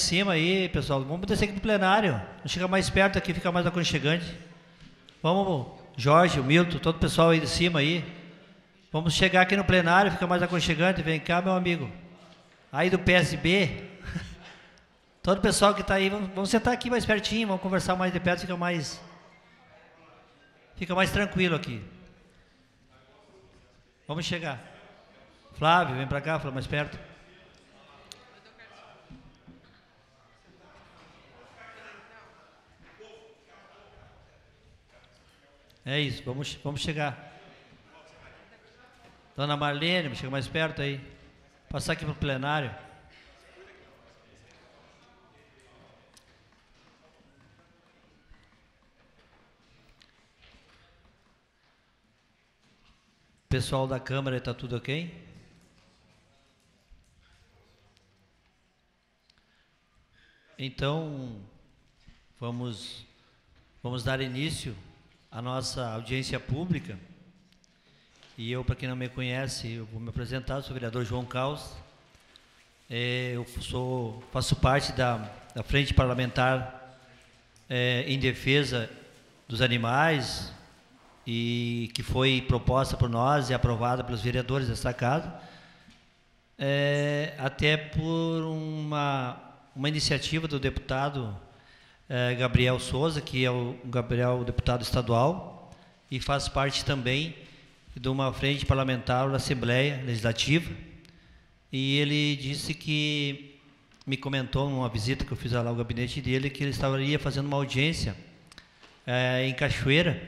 cima aí, pessoal. Vamos descer aqui pro plenário. Chegar mais perto aqui, fica mais aconchegante. Vamos, Jorge, o Milton, todo o pessoal aí de cima aí. Vamos chegar aqui no plenário, fica mais aconchegante. Vem cá, meu amigo. Aí do PSB. Todo o pessoal que está aí, vamos sentar aqui mais pertinho, vamos conversar mais de perto, fica mais. Fica mais tranquilo aqui. Vamos chegar. Flávio, vem para cá, fala mais perto. É isso, vamos, vamos chegar. Dona Marlene, chega mais perto aí. Passar aqui para o plenário. Pessoal da Câmara, está tudo ok? Então, vamos, vamos dar início à nossa audiência pública. E eu, para quem não me conhece, eu vou me apresentar, sou o vereador João Caos. É, eu sou, faço parte da, da Frente Parlamentar é, em Defesa dos Animais, e que foi proposta por nós e aprovada pelos vereadores desta casa, é, até por uma, uma iniciativa do deputado é, Gabriel Souza, que é o Gabriel deputado estadual, e faz parte também de uma frente parlamentar da Assembleia Legislativa, e ele disse que me comentou numa visita que eu fiz lá ao gabinete dele que ele estaria fazendo uma audiência é, em Cachoeira,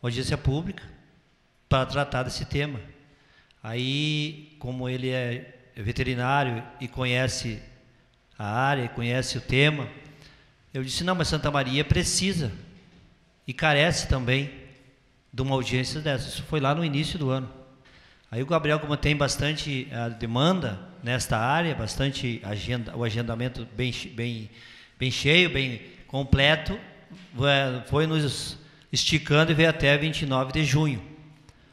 audiência pública para tratar desse tema. Aí, como ele é veterinário e conhece a área, conhece o tema, eu disse: não, mas Santa Maria precisa e carece também de uma audiência dessa. Isso foi lá no início do ano. Aí o Gabriel, como tem bastante a demanda nesta área, bastante agenda, o agendamento bem, bem, bem cheio, bem completo, foi nos esticando e veio até 29 de junho.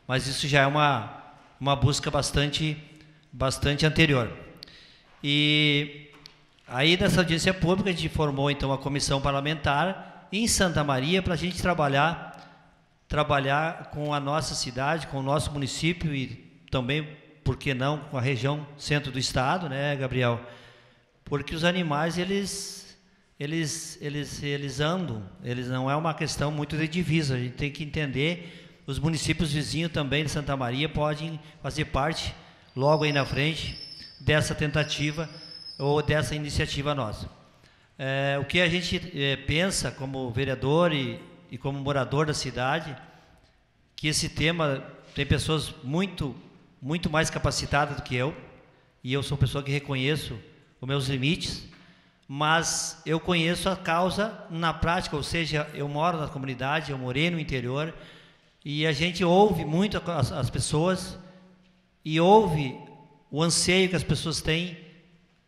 Mas isso já é uma, uma busca bastante, bastante anterior. E aí nessa audiência pública a gente formou então a comissão parlamentar em Santa Maria para a gente trabalhar trabalhar com a nossa cidade, com o nosso município e também, por que não, com a região centro do estado, né, Gabriel? Porque os animais eles eles, eles, eles andam, eles não é uma questão muito de divisa, a gente tem que entender, os municípios vizinhos também de Santa Maria podem fazer parte, logo aí na frente, dessa tentativa ou dessa iniciativa nossa. É, o que a gente é, pensa como vereador e, e como morador da cidade, que esse tema tem pessoas muito, muito mais capacitadas do que eu, e eu sou pessoa que reconheço os meus limites, mas eu conheço a causa na prática, ou seja, eu moro na comunidade, eu morei no interior e a gente ouve muito as, as pessoas e ouve o anseio que as pessoas têm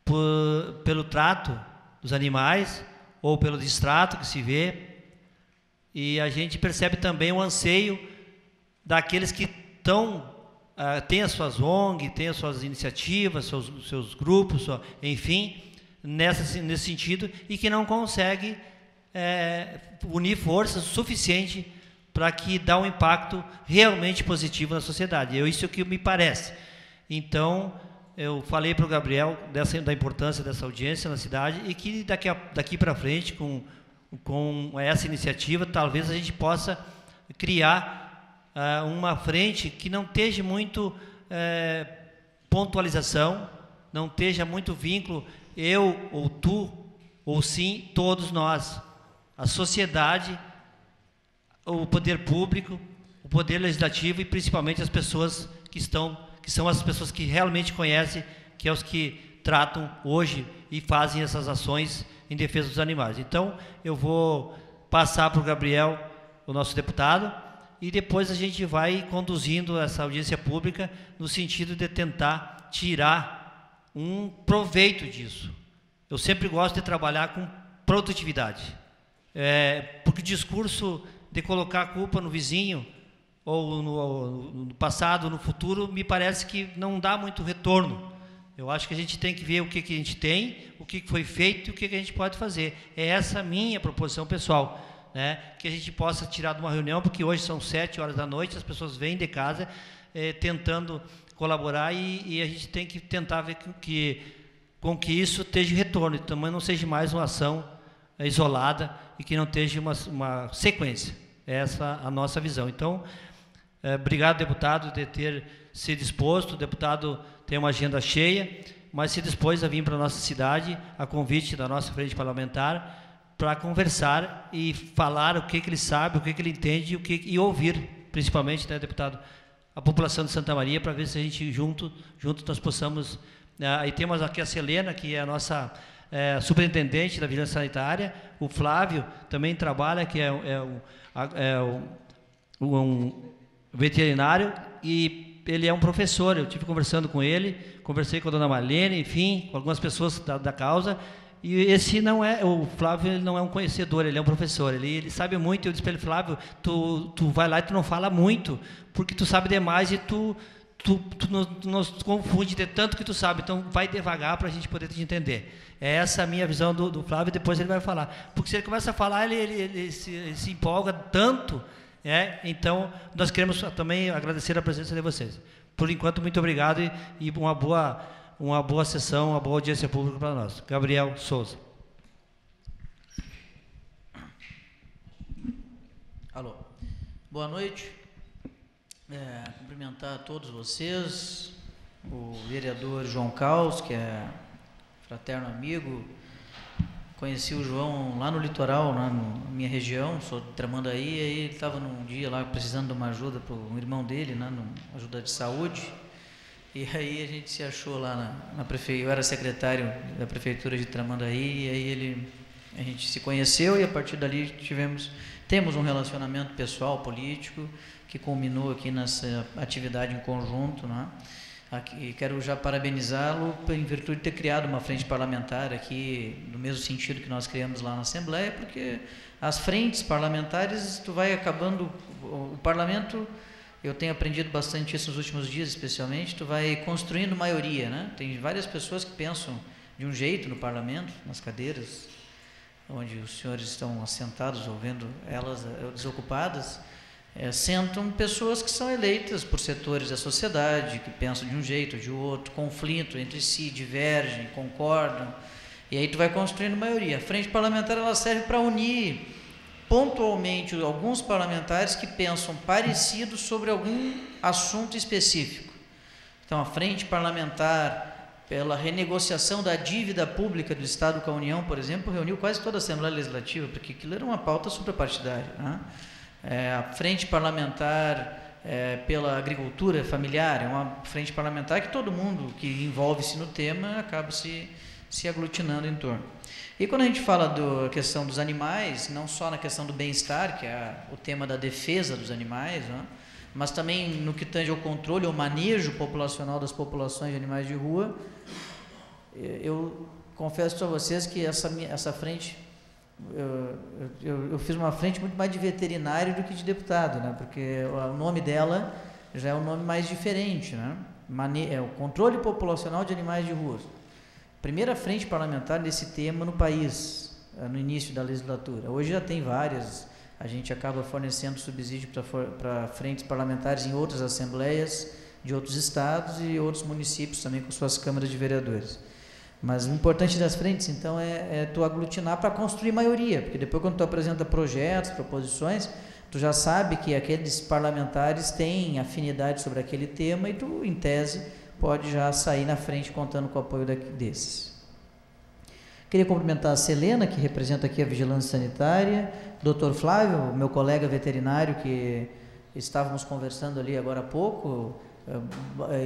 por, pelo trato dos animais ou pelo distrato que se vê e a gente percebe também o anseio daqueles que estão uh, têm as suas ONG, têm as suas iniciativas, seus, seus grupos, enfim, nessa, nesse sentido e que não consegue é, unir forças suficiente para que dá um impacto realmente positivo na sociedade. É isso que me parece. Então, eu falei para o Gabriel dessa, da importância dessa audiência na cidade e que daqui, daqui para frente, com, com essa iniciativa, talvez a gente possa criar uh, uma frente que não esteja muito uh, pontualização, não esteja muito vínculo eu ou tu, ou sim todos nós, a sociedade, o poder público, o poder legislativo e principalmente as pessoas que estão, que são as pessoas que realmente conhecem, que é os que tratam hoje e fazem essas ações em defesa dos animais. Então, eu vou passar para o Gabriel, o nosso deputado, e depois a gente vai conduzindo essa audiência pública no sentido de tentar tirar um proveito disso. Eu sempre gosto de trabalhar com produtividade. É, porque o discurso de colocar a culpa no vizinho, ou no, no passado, no futuro, me parece que não dá muito retorno. eu acho que a gente tem que ver o que, que a gente tem, o que foi feito e o que, que a gente pode fazer. É essa minha proposição pessoal. Né? Que a gente possa tirar de uma reunião, porque hoje são sete horas da noite, as pessoas vêm de casa eh, tentando colaborar e, e, a gente tem que tentar ver que, que, com que isso esteja retorno, e também não seja mais uma ação eh, isolada e que não esteja uma, uma sequência. Essa é a nossa visão. Então, eh, obrigado, deputado, de ter se disposto. O deputado tem uma agenda cheia, mas se dispôs a vir para a nossa cidade, a convite da nossa frente parlamentar, para conversar e falar o que, que ele sabe, o que, que ele entende e, o que, e ouvir, principalmente, né, deputado, a população de Santa Maria, para ver se a gente junto, junto nós possamos. Né, aí temos aqui a Selena, que é a nossa é, superintendente da vigilância sanitária, o Flávio também trabalha, que é, é, é um veterinário, e ele é um professor, eu tive conversando com ele, conversei com a dona Marlene, enfim, com algumas pessoas da, da causa, e esse não é, o Flávio ele não é um conhecedor, ele é um professor, ele, ele sabe muito, eu disse para ele, Flávio, tu, tu vai lá e tu não fala muito, porque tu sabe demais e tu, tu, tu nos, nos confunde de tanto que tu sabe, então vai devagar para a gente poder te entender. É essa a minha visão do, do Flávio, depois ele vai falar. Porque se ele começa a falar, ele, ele, ele, se, ele se empolga tanto, é, então, nós queremos também agradecer a presença de vocês. Por enquanto, muito obrigado e, e uma, boa, uma boa sessão, uma boa audiência pública para nós. Gabriel Souza. Alô. Boa noite. É, cumprimentar a todos vocês, o vereador João Caos, que é fraterno amigo, Conheci o João lá no litoral, lá na minha região, sou de Tramandaí, e aí ele estava num dia lá precisando de uma ajuda para um irmão dele, né, ajuda de saúde. E aí a gente se achou lá na, na prefeitura, eu era secretário da prefeitura de Tramandaí, e aí ele, a gente se conheceu e a partir dali tivemos, temos um relacionamento pessoal, político, que culminou aqui nessa atividade em conjunto, né? Aqui, quero já parabenizá-lo em virtude de ter criado uma frente parlamentar aqui, no mesmo sentido que nós criamos lá na Assembleia, porque as frentes parlamentares, tu vai acabando, o, o parlamento, eu tenho aprendido bastante isso nos últimos dias, especialmente, tu vai construindo maioria, né? Tem várias pessoas que pensam de um jeito no parlamento, nas cadeiras, onde os senhores estão assentados, ouvindo elas eh, desocupadas, é, sentam pessoas que são eleitas por setores da sociedade, que pensam de um jeito de outro, conflito entre si, divergem, concordam, e aí tu vai construindo maioria. A frente parlamentar ela serve para unir pontualmente alguns parlamentares que pensam parecido sobre algum assunto específico. Então, a frente parlamentar pela renegociação da dívida pública do Estado com a União, por exemplo, reuniu quase toda a Assembleia Legislativa, porque aquilo era uma pauta suprapartidária. Né? É, a frente parlamentar é, pela agricultura familiar é uma frente parlamentar que todo mundo que envolve-se no tema acaba se, se aglutinando em torno. E quando a gente fala da questão dos animais, não só na questão do bem-estar, que é o tema da defesa dos animais, né, mas também no que tange ao controle ou manejo populacional das populações de animais de rua, eu confesso a vocês que essa, essa frente eu, eu, fiz uma frente muito mais de veterinário do que de deputado, né? porque o nome dela já é um nome mais diferente, né? Mane é o controle populacional de animais de rua. Primeira frente parlamentar desse tema no país, eh, no início da legislatura. Hoje já tem várias, a gente acaba fornecendo subsídio para frentes parlamentares em outras assembleias de outros estados e outros municípios também com suas câmaras de vereadores. Mas o importante das frentes, então, é, é tu aglutinar para construir maioria, porque depois quando tu apresenta projetos, proposições, tu já sabe que aqueles parlamentares têm afinidade sobre aquele tema e tu, em tese, pode já sair na frente contando com o apoio desses. Queria cumprimentar a Selena, que representa aqui a Vigilância Sanitária, Dr. Flávio, meu colega veterinário, que estávamos conversando ali agora há pouco,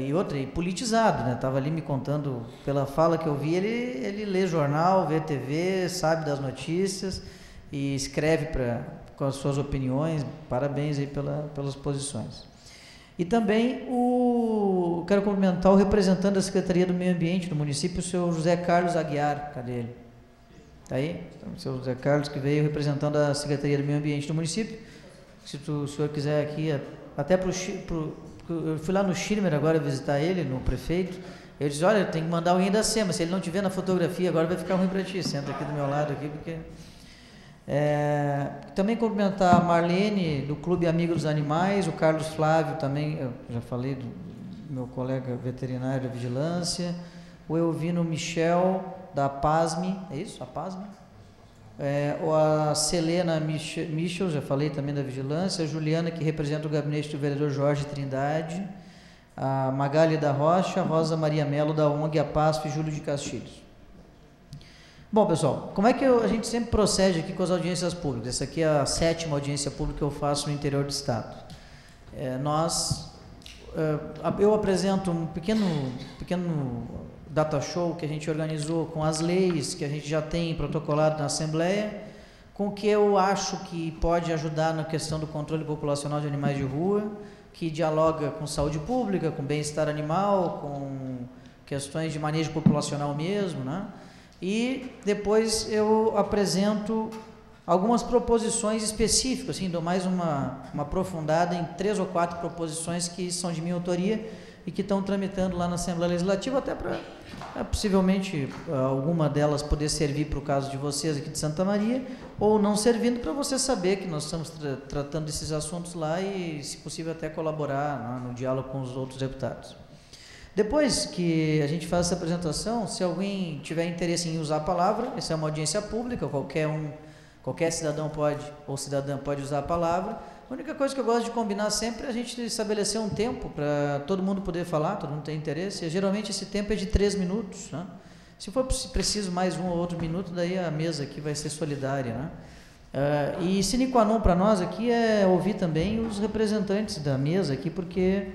e outra, e politizado, né? Tava ali me contando, pela fala que eu vi, ele, ele lê jornal, vê TV, sabe das notícias e escreve pra, com as suas opiniões. Parabéns aí pela, pelas posições. E também o quero cumprimentar o representante da Secretaria do Meio Ambiente do município, o senhor José Carlos Aguiar. Cadê ele? Está aí? Então, o senhor José Carlos, que veio representando a Secretaria do Meio Ambiente do município. Se tu, o senhor quiser aqui, até para o eu fui lá no Schirmer agora visitar ele, no prefeito, Eu disse, olha, tem que mandar alguém da SEMA, se ele não tiver na fotografia, agora vai ficar ruim para ti, senta aqui do meu lado aqui, porque... É, também cumprimentar a Marlene, do Clube Amigos dos Animais, o Carlos Flávio também, eu já falei do meu colega veterinário da Vigilância, o Elvino Michel, da PASME, é isso? A PASME? É, a Selena Michel, já falei também da Vigilância, a Juliana, que representa o gabinete do vereador Jorge Trindade, a Magali da Rocha, a Rosa Maria Melo, da ONG A Pasp e Júlio de Castilhos. Bom, pessoal, como é que eu, a gente sempre procede aqui com as audiências públicas? Essa aqui é a sétima audiência pública que eu faço no interior do Estado. É, nós, é, eu apresento um pequeno, pequeno data show que a gente organizou com as leis que a gente já tem protocolado na Assembleia, com o que eu acho que pode ajudar na questão do controle populacional de animais de rua, que dialoga com saúde pública, com bem-estar animal, com questões de manejo populacional mesmo, né? E depois eu apresento algumas proposições específicas, assim, dou mais uma, uma aprofundada em três ou quatro proposições que são de minha autoria e que estão tramitando lá na Assembleia Legislativa, até para possivelmente alguma delas poder servir para o caso de vocês aqui de Santa Maria, ou não servindo para você saber que nós estamos tra tratando desses assuntos lá e, se possível, até colaborar né, no diálogo com os outros deputados. Depois que a gente faz essa apresentação, se alguém tiver interesse em usar a palavra, essa é uma audiência pública, qualquer um, qualquer cidadão pode ou cidadã pode usar a palavra. A única coisa que eu gosto de combinar sempre é a gente estabelecer um tempo para todo mundo poder falar, todo mundo tem interesse. E, geralmente esse tempo é de três minutos. Né? Se for preciso mais um ou outro minuto, daí a mesa aqui vai ser solidária. Né? Uh, e sine qua non para nós aqui é ouvir também os representantes da mesa aqui, porque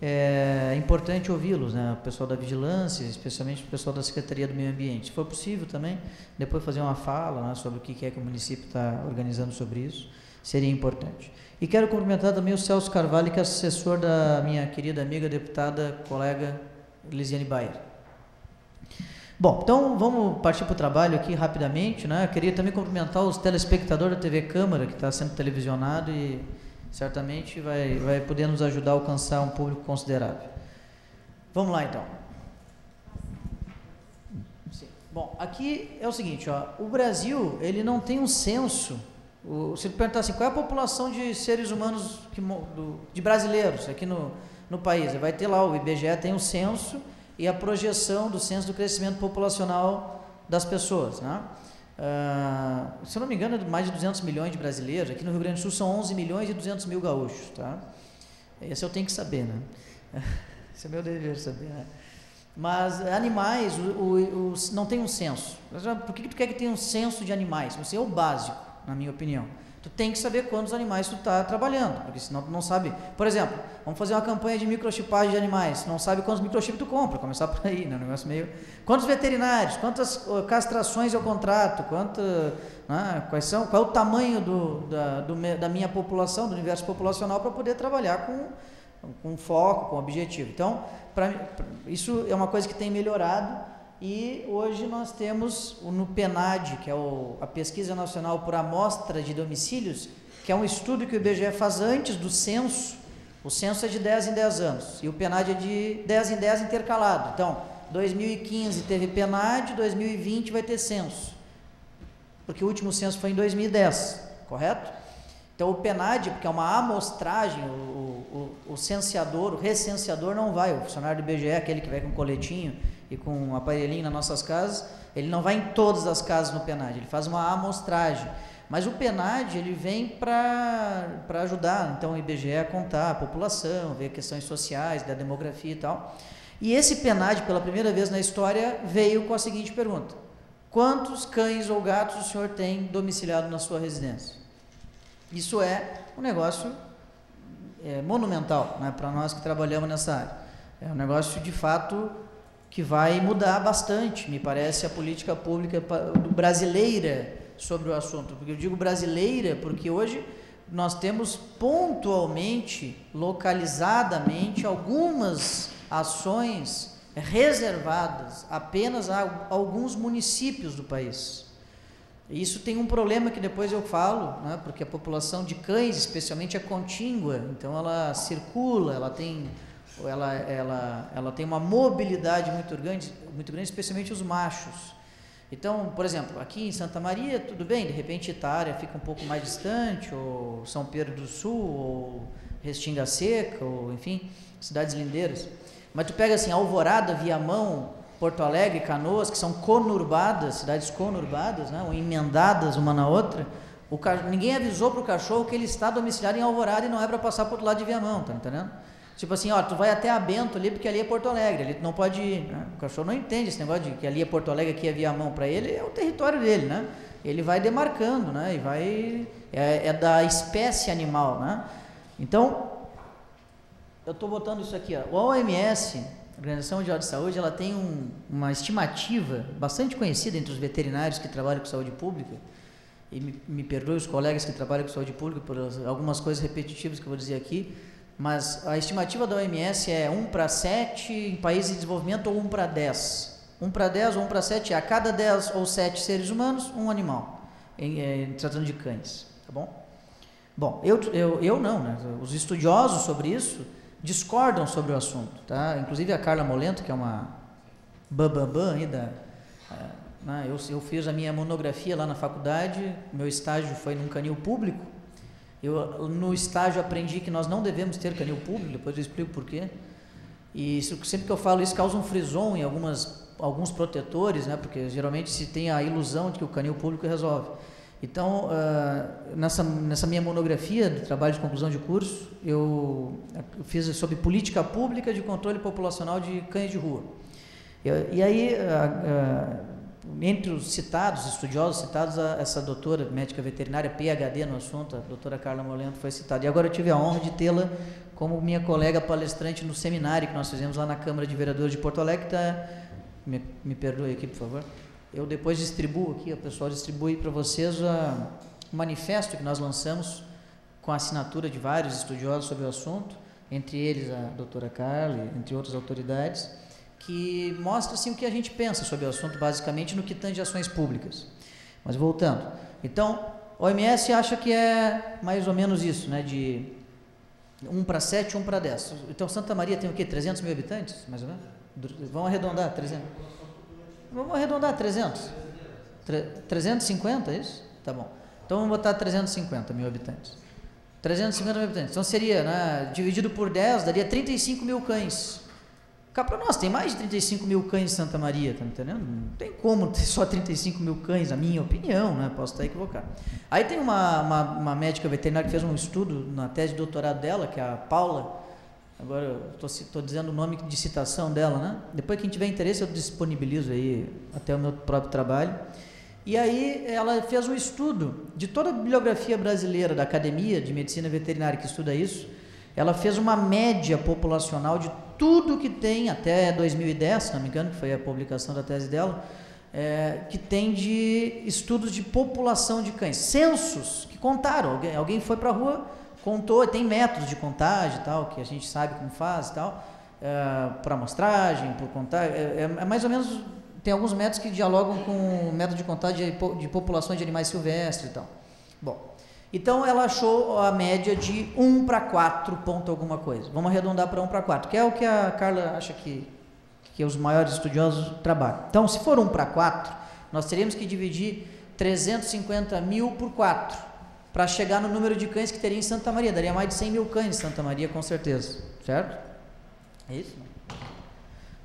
é importante ouvi-los, né? o pessoal da vigilância, especialmente o pessoal da Secretaria do Meio Ambiente. Se for possível também, depois fazer uma fala né, sobre o que é que o município está organizando sobre isso, seria importante. E quero cumprimentar também o Celso Carvalho, que é assessor da minha querida amiga deputada, colega Lisiane Bayer. Bom, então vamos partir para o trabalho aqui rapidamente. Né? Eu queria também cumprimentar os telespectadores da TV Câmara, que está sendo televisionado e certamente vai, vai poder nos ajudar a alcançar um público considerável. Vamos lá então. Sim. Bom, aqui é o seguinte, ó, o Brasil ele não tem um censo. O, se perguntar assim, qual é a população de seres humanos que, do, de brasileiros aqui no, no país, vai ter lá o IBGE tem um censo e a projeção do censo do crescimento populacional das pessoas, né? Uh, se eu não me engano, é mais de 200 milhões de brasileiros. Aqui no Rio Grande do Sul são 11 milhões e 200 mil gaúchos. Tá? Esse eu tenho que saber, né? Esse é meu dever saber, né? Mas animais, o, o, o, não tem um censo. Por que, que tu quer que tenha um censo de animais? Você é o básico, na minha opinião tu tem que saber quantos animais tu está trabalhando, porque senão tu não sabe. Por exemplo, vamos fazer uma campanha de microchipagem de animais, não sabe quantos microchips tu compra, começar por aí, né? Um negócio meio. Quantos veterinários, quantas castrações eu contrato, quanto, né? quais são, qual é o tamanho do, da, do, da minha população, do universo populacional para poder trabalhar com, com foco, com objetivo. Então, pra, isso é uma coisa que tem melhorado e hoje nós temos o no PENAD, que é o, a Pesquisa Nacional por Amostra de Domicílios, que é um estudo que o IBGE faz antes do censo. O censo é de 10 em 10 anos e o PENAD é de 10 em 10 intercalado. Então, 2015 teve PENAD, 2020 vai ter censo. Porque o último censo foi em 2010, correto? Então, o PENAD, porque é uma amostragem, o, o, o, o censeador, o recenseador não vai, o funcionário do IBGE, aquele que vai com coletinho, e com um aparelhinho nas nossas casas, ele não vai em todas as casas no PENAD, ele faz uma amostragem. Mas o PENAD ele vem para ajudar, então o IBGE a contar a população, ver questões sociais, da demografia e tal. E esse PENAD, pela primeira vez na história, veio com a seguinte pergunta: Quantos cães ou gatos o senhor tem domiciliado na sua residência? Isso é um negócio é, monumental né, para nós que trabalhamos nessa área. É um negócio de fato que vai mudar bastante, me parece, a política pública brasileira sobre o assunto. Porque eu digo brasileira porque hoje nós temos pontualmente, localizadamente, algumas ações reservadas apenas a alguns municípios do país. Isso tem um problema que depois eu falo, né, porque a população de cães, especialmente, é contíngua, então ela circula, ela tem ela, ela, ela tem uma mobilidade muito grande, muito grande, especialmente os machos. Então, por exemplo, aqui em Santa Maria, tudo bem, de repente Itária fica um pouco mais distante, ou São Pedro do Sul, ou Restinga Seca, ou enfim, cidades lindeiras. Mas tu pega assim, Alvorada, Viamão, Porto Alegre, Canoas, que são conurbadas, cidades conurbadas, né, ou emendadas uma na outra, o, ninguém avisou para o cachorro que ele está domiciliado em Alvorada e não é para passar para o outro lado de Viamão, tá entendendo? Tipo assim, ó, tu vai até a Bento ali porque ali é Porto Alegre, ali tu não pode ir. Né? O cachorro não entende esse negócio de que ali é Porto Alegre, aqui é Viamão. Para ele é o território dele, né? Ele vai demarcando, né? E vai é, é da espécie animal, né? Então, eu estou botando isso aqui, ó. O OMS, Organização Mundial de Saúde, ela tem um, uma estimativa bastante conhecida entre os veterinários que trabalham com saúde pública. E me, me perdoe os colegas que trabalham com saúde pública por algumas coisas repetitivas que eu vou dizer aqui mas a estimativa da OMS é 1 para 7 em países de desenvolvimento ou 1 para 10. 1 para 10 ou 1 para 7 é a cada 10 ou 7 seres humanos, um animal, em, em, tratando de cães. Tá bom? Bom, eu, eu, eu não, né? os estudiosos sobre isso discordam sobre o assunto. Tá? Inclusive a Carla Molento, que é uma bambambam aí da. Né? Eu, eu fiz a minha monografia lá na faculdade, meu estágio foi num canil público eu, no estágio, aprendi que nós não devemos ter canil público, depois eu explico por quê. E sempre que eu falo isso, causa um frison em algumas, alguns protetores, né? porque geralmente se tem a ilusão de que o canil público resolve. Então, uh, nessa, nessa minha monografia de trabalho de conclusão de curso, eu, eu fiz sobre política pública de controle populacional de cães de rua. e aí, uh, uh, entre os citados, estudiosos citados, a, essa doutora médica veterinária, PhD no assunto, a doutora Carla Molento foi citada. E agora eu tive a honra de tê-la como minha colega palestrante no seminário que nós fizemos lá na Câmara de Vereadores de Porto Alegre. Tá, me, me perdoe aqui, por favor. Eu depois distribuo aqui, o pessoal distribui para vocês a, o manifesto que nós lançamos com a assinatura de vários estudiosos sobre o assunto, entre eles a doutora Carla, entre outras autoridades que mostra assim, o que a gente pensa sobre o assunto, basicamente no que tange ações públicas. Mas voltando. Então, a OMS acha que é mais ou menos isso, né, de 1 para 7, 1 para 10. Então, Santa Maria tem o quê? 300 mil habitantes, mais ou menos? Vamos arredondar, 300. Vamos arredondar, 300. 350, é isso? Tá bom. Então, vamos botar 350 mil habitantes. 350 mil habitantes. Então, seria, né, dividido por 10, daria 35 mil cães. Cá para nós, tem mais de 35 mil cães em Santa Maria, tá entendendo? Não tem como ter só 35 mil cães, na minha opinião, né? Posso estar equivocado. Aí tem uma, uma, uma médica veterinária que fez um estudo na tese de doutorado dela, que é a Paula, agora estou dizendo o nome de citação dela, né? Depois, quem tiver interesse, eu disponibilizo aí até o meu próprio trabalho. E aí ela fez um estudo de toda a bibliografia brasileira da Academia de Medicina Veterinária que estuda isso. Ela fez uma média populacional de tudo que tem, até 2010, se não me engano, que foi a publicação da tese dela, é, que tem de estudos de população de cães, censos que contaram. Alguém, alguém foi para a rua, contou, tem métodos de contagem e tal, que a gente sabe como faz e tal, é, por amostragem, por contagem. É, é, é, mais ou menos, tem alguns métodos que dialogam com o método de contagem de, de populações de animais silvestres e tal. Bom, então ela achou a média de 1 para 4 ponto alguma coisa. Vamos arredondar para 1 para 4, que é o que a Carla acha que, que os maiores estudiosos trabalham. Então, se for 1 para 4, nós teríamos que dividir 350 mil por 4 para chegar no número de cães que teria em Santa Maria. Daria mais de 100 mil cães em Santa Maria, com certeza. Certo? É isso?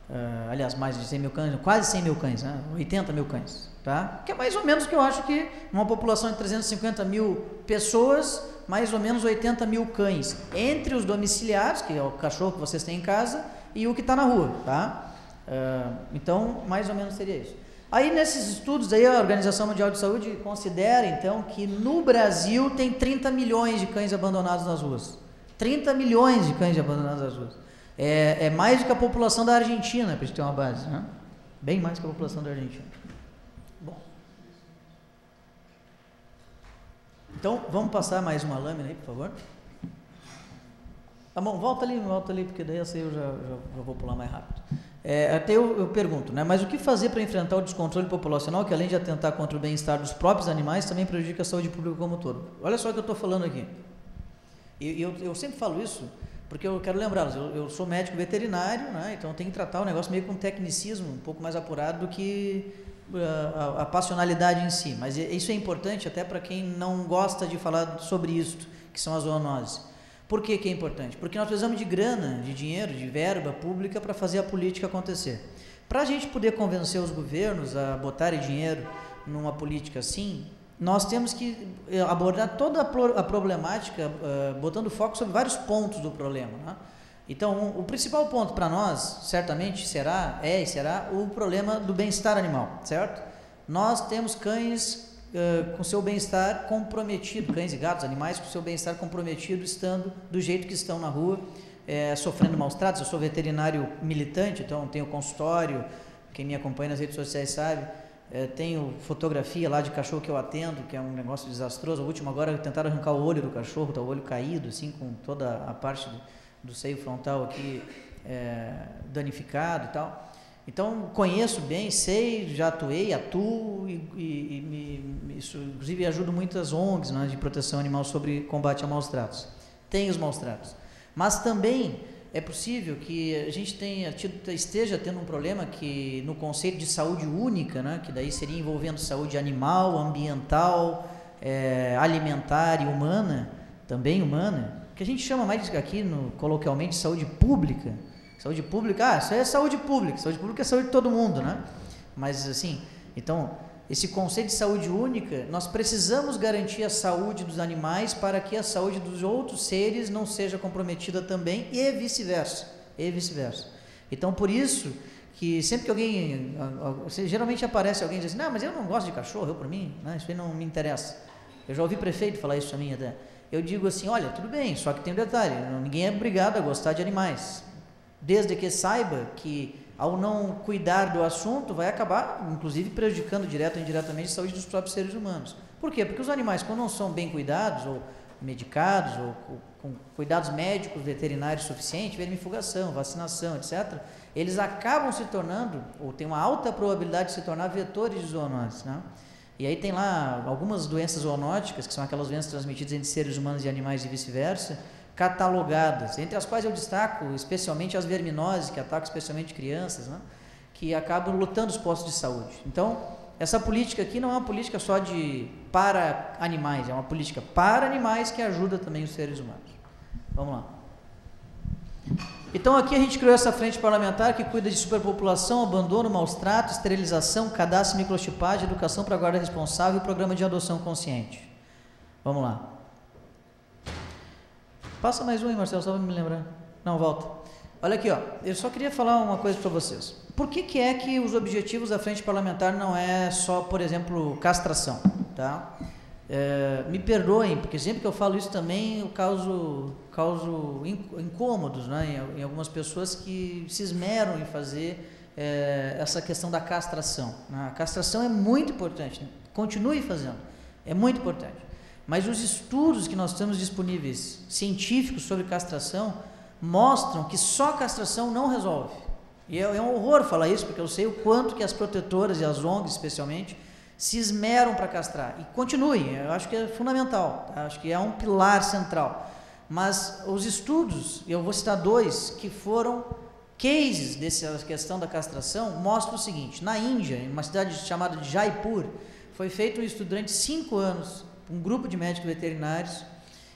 Uh, aliás, mais de 100 mil cães, quase 100 mil cães, né? 80 mil cães. Tá? Que é mais ou menos o que eu acho que uma população de 350 mil pessoas, mais ou menos 80 mil cães. Entre os domiciliados, que é o cachorro que vocês têm em casa, e o que está na rua. Tá? Uh, então, mais ou menos seria isso. Aí nesses estudos aí a Organização Mundial de Saúde considera então que no Brasil tem 30 milhões de cães abandonados nas ruas. 30 milhões de cães abandonados nas ruas. É, é mais do que a população da Argentina, para a gente ter uma base. Né? Bem mais que a população da Argentina. Então, vamos passar mais uma lâmina aí, por favor. Tá bom, volta ali, volta ali, porque daí essa eu já, já, já vou pular mais rápido. É, até eu, eu, pergunto, né, mas o que fazer para enfrentar o descontrole populacional, que além de atentar contra o bem-estar dos próprios animais, também prejudica a saúde pública como um todo? Olha só o que eu estou falando aqui. E eu, eu, sempre falo isso, Porque eu quero lembrá-los, eu, sou médico veterinário, né? então tenho que tratar o negócio meio com tecnicismo, um pouco mais apurado do que a, a, passionalidade em si. Mas isso é importante até para quem não gosta de falar sobre isso, que são as zoonoses. Por que, que é importante? Porque nós precisamos de grana, de dinheiro, de verba pública para fazer a política acontecer. Para a gente poder convencer os governos a botarem dinheiro numa política assim, nós temos que eh, abordar toda a problemática, uh, botando foco sobre vários pontos do problema. Né? Então, o principal ponto para nós, certamente, será, é e será o problema do bem-estar animal, certo? Nós temos cães uh, com seu bem-estar comprometido, cães e gatos, animais com seu bem-estar comprometido, estando do jeito que estão na rua, é, sofrendo maus tratos. Eu sou veterinário militante, então tenho consultório, quem me acompanha nas redes sociais sabe é, tenho fotografia lá de cachorro que eu atendo, que é um negócio desastroso. O último agora tentaram arrancar o olho do cachorro, está o olho caído, assim, com toda a parte do, do seio frontal aqui é, danificado e tal. Então, conheço bem, sei, já atuei, atuo e, e, e isso, inclusive ajudo muitas ONGs né, de proteção animal sobre combate a maus tratos. Tem os maus tratos. Mas também é possível que a gente tenha tido, esteja tendo um problema que no conceito de saúde única, né, que daí seria envolvendo saúde animal, ambiental, é, alimentar e humana, também humana, que a gente chama mais aqui no, coloquialmente de saúde pública. Saúde pública, ah, isso aí é saúde pública, saúde pública é saúde de todo mundo, né? Mas assim, então esse conceito de saúde única, nós precisamos garantir a saúde dos animais para que a saúde dos outros seres não seja comprometida também e vice-versa, e vice-versa. Então, por isso que sempre que alguém, geralmente aparece alguém e diz assim, não, mas eu não gosto de cachorro, eu por mim, né, isso aí não me interessa. Eu já ouvi prefeito falar isso a mim até. Eu digo assim, olha, tudo bem, só que tem um detalhe, ninguém é obrigado a gostar de animais, desde que saiba que ao não cuidar do assunto, vai acabar, inclusive, prejudicando direto ou indiretamente a saúde dos próprios seres humanos. Por quê? Porque os animais, quando não são bem cuidados, ou medicados, ou com cuidados médicos, veterinários suficientes, vermifugação, vacinação, etc., eles acabam se tornando, ou tem uma alta probabilidade de se tornar vetores de zoonoses. Né? E aí tem lá algumas doenças zoonóticas, que são aquelas doenças transmitidas entre seres humanos e animais e vice-versa, catalogadas, entre as quais eu destaco especialmente as verminoses, que atacam especialmente crianças, né? que acabam lutando os postos de saúde. Então, essa política aqui não é uma política só de para animais, é uma política para animais que ajuda também os seres humanos. Vamos lá. Então aqui a gente criou essa frente parlamentar que cuida de superpopulação, abandono, maus tratos, esterilização, cadastro microchipagem, educação para guarda responsável e programa de adoção consciente. Vamos lá. Passa mais um aí, Marcelo, só para me lembrar. Não, volta. Olha aqui, ó. Eu só queria falar uma coisa para vocês. Por que, que é que os objetivos da frente parlamentar não é só, por exemplo, castração, tá? É, me perdoem, porque sempre que eu falo isso também eu causo, causo incômodos né, em, em algumas pessoas que se esmeram em fazer é, essa questão da castração. Né? A castração é muito importante, né? continue fazendo, é muito importante. Mas os estudos que nós temos disponíveis, científicos sobre castração, mostram que só castração não resolve. E é, é um horror falar isso, porque eu sei o quanto que as protetoras e as ONGs, especialmente, se esmeram para castrar. E continuem, eu acho que é fundamental, tá? acho que é um pilar central. Mas os estudos, eu vou citar dois, que foram cases dessa questão da castração, mostram o seguinte: na Índia, em uma cidade chamada de Jaipur, foi feito um estudo durante cinco anos um grupo de médicos veterinários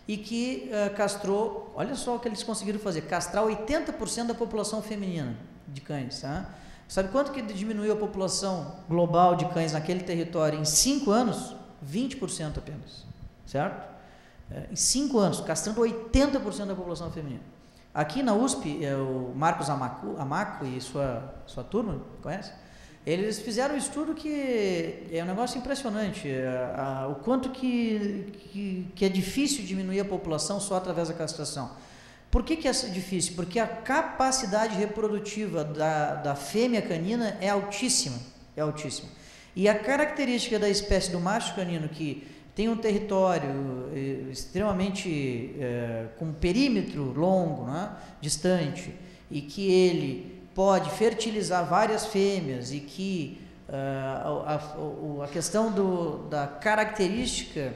e que uh, castrou, olha só o que eles conseguiram fazer, castrar 80% da população feminina de cães. Tá? Sabe quanto que diminuiu a população global de cães naquele território em 5 anos? 20% apenas, certo? É, em 5 anos, castrando 80% da população feminina. Aqui na USP, é o Marcos Amaco, Amaco e sua, sua turma, conhece? Eles fizeram um estudo que é um negócio impressionante, é, a, o quanto que, que, que, é difícil diminuir a população só através da castração. Por que, que é difícil? Porque a capacidade reprodutiva da, da fêmea canina é altíssima, é altíssima. E a característica da espécie do macho canino que tem um território eh, extremamente é, com um perímetro longo, né, distante, e que ele pode fertilizar várias fêmeas e que uh, a, a, a, questão do, da característica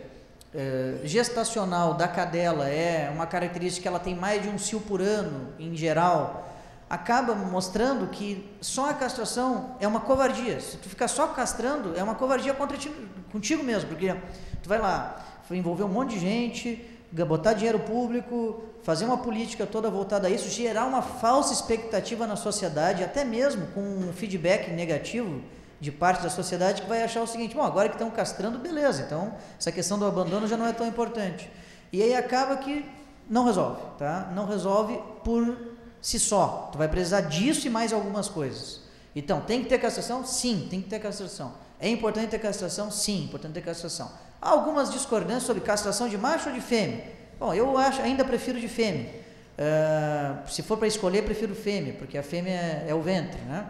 é, gestacional da cadela é uma característica que ela tem mais de um cio por ano, em geral, acaba mostrando que só a castração é uma covardia. Se tu ficar só castrando, é uma covardia contra ti, contigo mesmo, porque tu vai lá, envolver um monte de gente, botar dinheiro público, fazer uma política toda voltada a isso, gerar uma falsa expectativa na sociedade, até mesmo com um feedback negativo de parte da sociedade que vai achar o seguinte: bom, agora que estão castrando, beleza, então essa questão do abandono já não é tão importante. E aí acaba que não resolve, tá? Não resolve por si só. Tu vai precisar disso e mais algumas coisas. Então, tem que ter castração? Sim, tem que ter castração. É importante ter castração? Sim, importante ter castração. Há algumas discordâncias sobre castração de macho ou de fêmea. Bom, eu acho, ainda prefiro de fêmea. Uh, se for para escolher, prefiro fêmea, porque a fêmea é, é o ventre, né?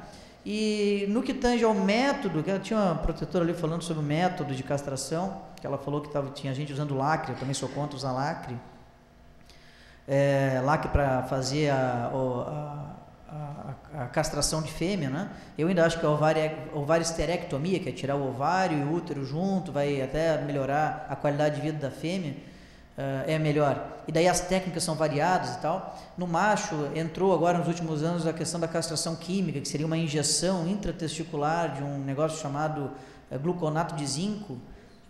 E no que tange ao método, que tinha uma protetora ali falando sobre o método de castração, que ela falou que tava, tinha gente usando lacre, eu também sou contra usar lacre. É, lacre para fazer a, a, a, a, castração de fêmea, né? Eu ainda acho que a ovário, esterectomia, que é tirar o ovário e o útero junto, vai até melhorar a qualidade de vida da fêmea é melhor. E daí as técnicas são variadas e tal. No macho entrou agora nos últimos anos a questão da castração química, que seria uma injeção intratesticular de um negócio chamado uh, gluconato de zinco,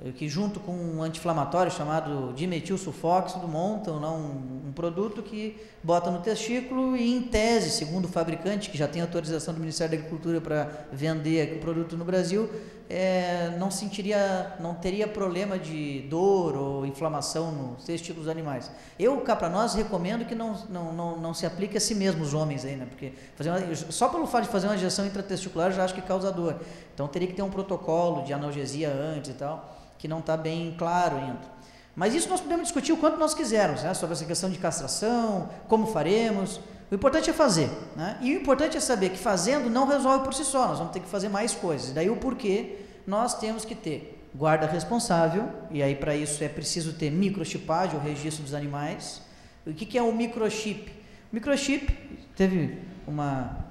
uh, que junto com um anti-inflamatório chamado dimetilsulfóxido montam lá um, um, produto que bota no testículo e em tese, segundo o fabricante, que já tem autorização do Ministério da Agricultura para vender o produto no Brasil, é, não sentiria, não teria problema de dor ou inflamação nos testículos dos animais. Eu, cá para nós, recomendo que não, não, não, não, se aplique a si mesmo os homens aí, né? Porque uma, só pelo fato de fazer uma injeção intratesticular já acho que causa dor. Então teria que ter um protocolo de analgesia antes e tal, que não está bem claro ainda. Mas isso nós podemos discutir o quanto nós quisermos, né? sobre essa questão de castração, como faremos. O importante é fazer. Né? E o importante é saber que fazendo não resolve por si só, nós vamos ter que fazer mais coisas. Daí o porquê nós temos que ter guarda responsável, e aí para isso é preciso ter microchipagem, o registro dos animais. O que, que é o microchip? Microchip, teve uma,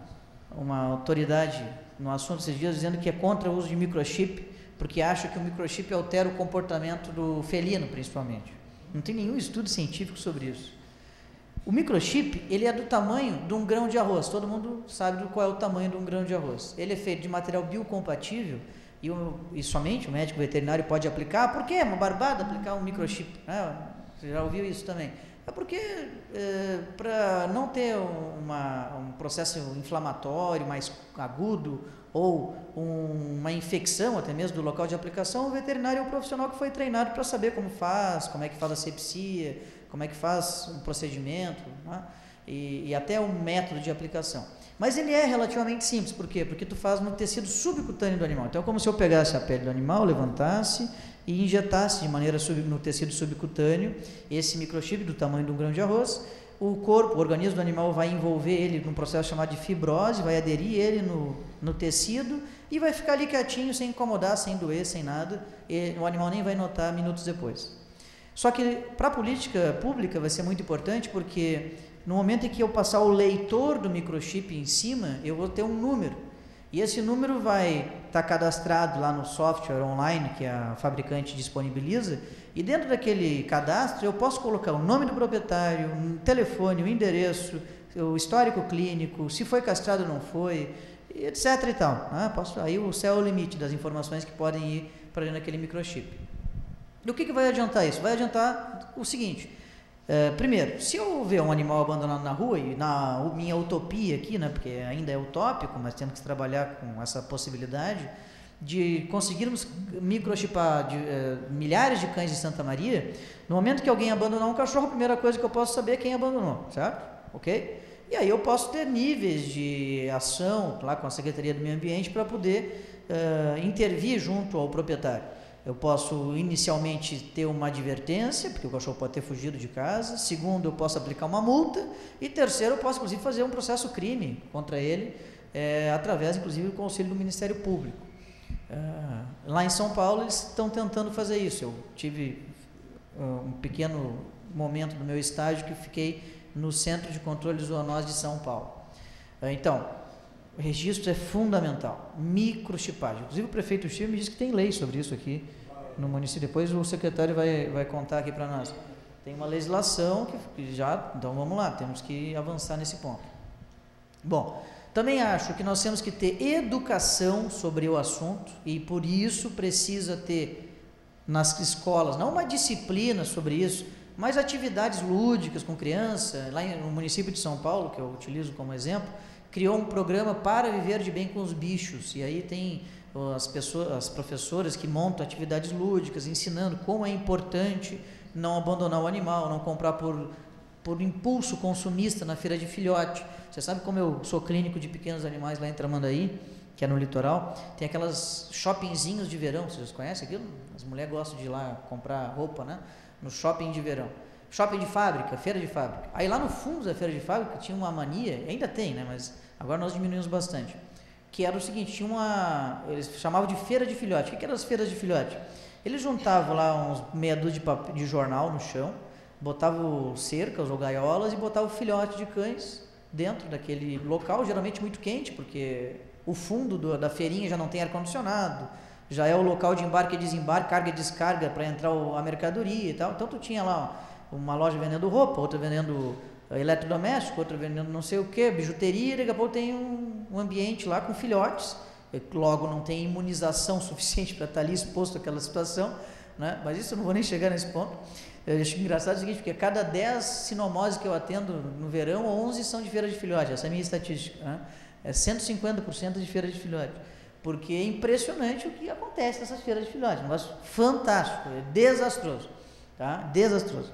uma autoridade no assunto esses dias dizendo que é contra o uso de microchip, porque acha que o microchip altera o comportamento do felino, principalmente. Não tem nenhum estudo científico sobre isso. O microchip, ele é do tamanho de um grão de arroz. Todo mundo sabe qual é o tamanho de um grão de arroz. Ele é feito de material biocompatível e, o, e somente o médico veterinário pode aplicar. Por quê? É uma barbada aplicar um microchip. Né? Você já ouviu isso também? É porque, é, para não ter uma, um processo inflamatório mais agudo ou um, uma infecção até mesmo do local de aplicação, o veterinário é um profissional que foi treinado para saber como faz, como é que faz a sepsia, como é que faz o procedimento né? e, e, até o método de aplicação. Mas ele é relativamente simples, por quê? Porque tu faz no tecido subcutâneo do animal. Então é como se eu pegasse a pele do animal, levantasse e injetasse de maneira sub, no tecido subcutâneo esse microchip do tamanho de um grão de arroz. O corpo, o organismo do animal vai envolver ele num processo chamado de fibrose, vai aderir ele no, no tecido e vai ficar ali quietinho, sem incomodar, sem doer, sem nada. E o animal nem vai notar minutos depois. Só que para a política pública vai ser muito importante porque no momento em que eu passar o leitor do microchip em cima, eu vou ter um número. E esse número vai estar tá cadastrado lá no software online que a fabricante disponibiliza. E dentro daquele cadastro eu posso colocar o nome do proprietário, um telefone, o um endereço, o histórico clínico, se foi castrado ou não foi, etc. E tal. Né? Posso, aí o céu é o limite das informações que podem ir para dentro daquele microchip. E o que, que vai adiantar isso? Vai adiantar o seguinte: é, primeiro, se eu ver um animal abandonado na rua, e na minha utopia aqui, né, porque ainda é utópico, mas temos que trabalhar com essa possibilidade de conseguirmos microchipar de, é, milhares de cães de Santa Maria, no momento que alguém abandonar um cachorro, a primeira coisa que eu posso saber é quem abandonou, certo? Ok? E aí eu posso ter níveis de ação lá com a Secretaria do Meio Ambiente para poder uh, intervir junto ao proprietário. Eu posso inicialmente ter uma advertência, porque o cachorro pode ter fugido de casa. Segundo, eu posso aplicar uma multa. E terceiro, eu posso inclusive fazer um processo crime contra ele, é, através inclusive do conselho do Ministério Público. É, lá em São Paulo eles estão tentando fazer isso. Eu tive uh, um pequeno momento do meu estágio que fiquei no Centro de Controle de Zoonose de São Paulo. É, então, o registro é fundamental. Microchipagem. Inclusive o prefeito Chico me disse que tem lei sobre isso aqui. no município. Depois o secretário vai, vai contar aqui para nós. Tem uma legislação que já. Então vamos lá, temos que avançar nesse ponto. Bom, também acho que nós temos que ter educação sobre o assunto e por isso precisa ter nas escolas, não uma disciplina sobre isso, mas atividades lúdicas com criança. Lá no município de São Paulo, que eu utilizo como exemplo, criou um programa para viver de bem com os bichos. E aí tem as pessoas, as professoras que montam atividades lúdicas, ensinando como é importante não abandonar o animal, não comprar por por impulso consumista na feira de filhote. Você sabe como eu sou clínico de pequenos animais lá em Tramandaí, que é no litoral, tem aquelas shoppingzinhos de verão, vocês conhecem aquilo? As mulheres gostam de ir lá comprar roupa, né? No shopping de verão. Shopping de fábrica, feira de fábrica. Aí lá no fundo da feira de fábrica tinha uma mania, ainda tem, né? Mas agora nós diminuímos bastante. Que era o seguinte, tinha uma. Eles chamavam de feira de filhote. O que, eram as feiras de filhote? Eles juntavam lá uns meia dúzia de, de jornal no chão, botavam cercas ou gaiolas e botavam filhote de cães dentro daquele local, geralmente muito quente, porque o fundo do, da feirinha já não tem ar-condicionado, já é o local de embarque e desembarque, carga e descarga para entrar o, a mercadoria e tal. Então tu tinha lá uma loja vendendo roupa, outra vendendo eh, eletrodoméstico, outra vendendo não sei o que, bijuteria, daqui a pouco tem um, um ambiente lá com filhotes, logo não tem imunização suficiente para estar ali exposto àquela situação, né? mas isso eu não vou nem chegar nesse ponto. Eu acho engraçado o seguinte, porque cada 10 sinomoses que eu atendo no verão, 11 são de feira de filhote, essa é a minha estatística. Né? É 150% de feira de filhote. Porque é impressionante o que acontece nessas feiras de filhote. Um negócio fantástico, é desastroso. Tá? Desastroso.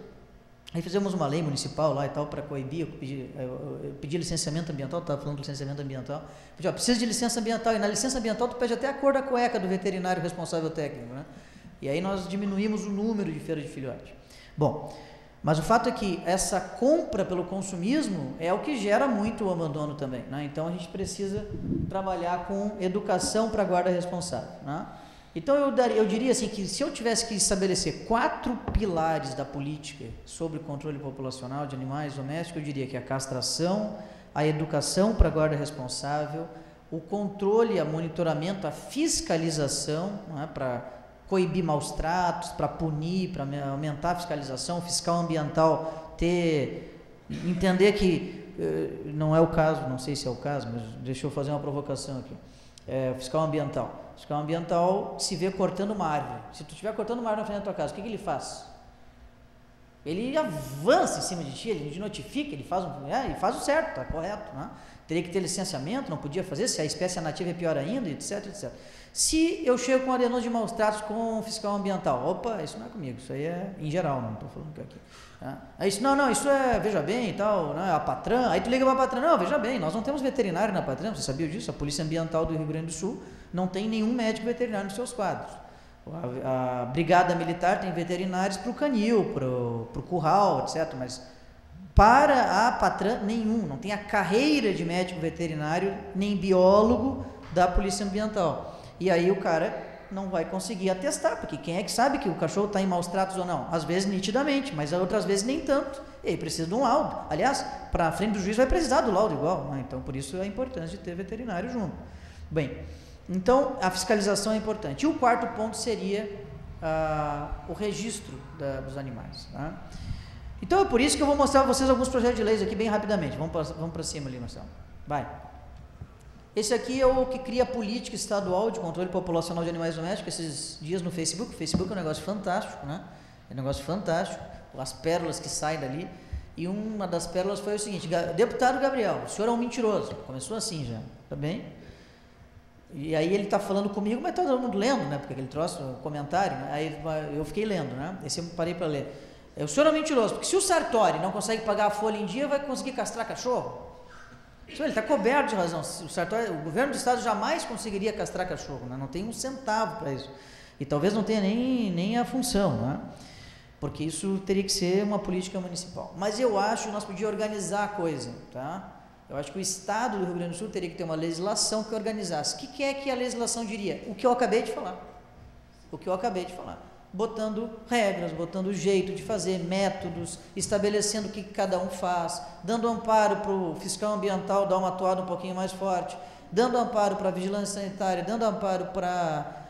Aí fizemos uma lei municipal lá e tal para coibir, eu pedi, eu, pedi licenciamento ambiental, estava falando de licenciamento ambiental. Pedi, ó, precisa de licença ambiental, e na licença ambiental tu pede até a cor da cueca do veterinário responsável técnico. Né? E aí nós diminuímos o número de feiras de filhote. Bom, mas o fato é que essa compra pelo consumismo é o que gera muito o abandono também. Né? Então a gente precisa trabalhar com educação para a guarda responsável. Né? Então eu, daria, eu diria assim que se eu tivesse que estabelecer quatro pilares da política sobre controle populacional de animais domésticos, eu diria que a castração, a educação para a guarda responsável, o controle, a monitoramento, a fiscalização é? para coibir maus tratos, para punir, para aumentar a fiscalização, fiscal ambiental ter entender que eh, não é o caso, não sei se é o caso, mas deixa eu fazer uma provocação aqui. É, fiscal ambiental. fiscal ambiental se vê cortando uma árvore. Se tu estiver cortando uma árvore na frente da tua casa, o que, que ele faz? Ele avança em cima de ti, ele te notifica, ele faz, um, é, ele faz o certo, está correto. Né? Teria que ter licenciamento, não podia fazer, se a espécie é nativa é pior ainda, etc, etc. Se eu chego com denúncia de maus tratos com o fiscal ambiental, opa, isso não é comigo, isso aí é em geral, não estou falando que é aqui. Tá? Aí isso, não, não, isso é, veja bem e tal, né, a patrã, aí tu liga para a patrã, não, veja bem, nós não temos veterinário na patrã, você sabia disso? A Polícia Ambiental do Rio Grande do Sul não tem nenhum médico veterinário nos seus quadros. A, a Brigada Militar tem veterinários para o canil, para o curral, etc., mas para a patrã, nenhum, não tem a carreira de médico veterinário, nem biólogo da Polícia Ambiental. E aí o cara não vai conseguir atestar, porque quem é que sabe que o cachorro está em maus tratos ou não? Às vezes nitidamente, mas outras vezes nem tanto. E aí precisa de um laudo. Aliás, para a frente do juiz vai precisar do laudo igual. Né? Então, por isso a importância de ter veterinário junto. Bem, então a fiscalização é importante. E o quarto ponto seria ah, o registro da, dos animais. Tá? Então é por isso que eu vou mostrar para vocês alguns projetos de leis aqui bem rapidamente. Vamos para cima ali, Marcelo. Vai. Esse aqui é o que cria a política estadual de controle populacional de animais domésticos, esses dias no Facebook. O Facebook é um negócio fantástico, né? É um negócio fantástico, as pérolas que saem dali. E uma das pérolas foi o seguinte: Deputado Gabriel, o senhor é um mentiroso. Começou assim já, tá bem? E aí ele está falando comigo, mas está todo mundo lendo, né? Porque ele trouxe um comentário, né? aí eu fiquei lendo, né? Esse eu parei para ler. O senhor é um mentiroso, porque se o Sartori não consegue pagar a folha em dia, vai conseguir castrar cachorro? Ele está coberto de razão. O, Sartori, o governo do estado jamais conseguiria castrar cachorro, né? não tem um centavo para isso. E talvez não tenha nem, nem a função, né? porque isso teria que ser uma política municipal. Mas eu acho que nós podíamos organizar a coisa. Tá? Eu acho que o Estado do Rio Grande do Sul teria que ter uma legislação que organizasse. O que é que a legislação diria? O que eu acabei de falar. O que eu acabei de falar botando regras, botando jeito de fazer, métodos, estabelecendo o que cada um faz, dando amparo para o fiscal ambiental dar uma atuada um pouquinho mais forte, dando amparo para a vigilância sanitária, dando amparo para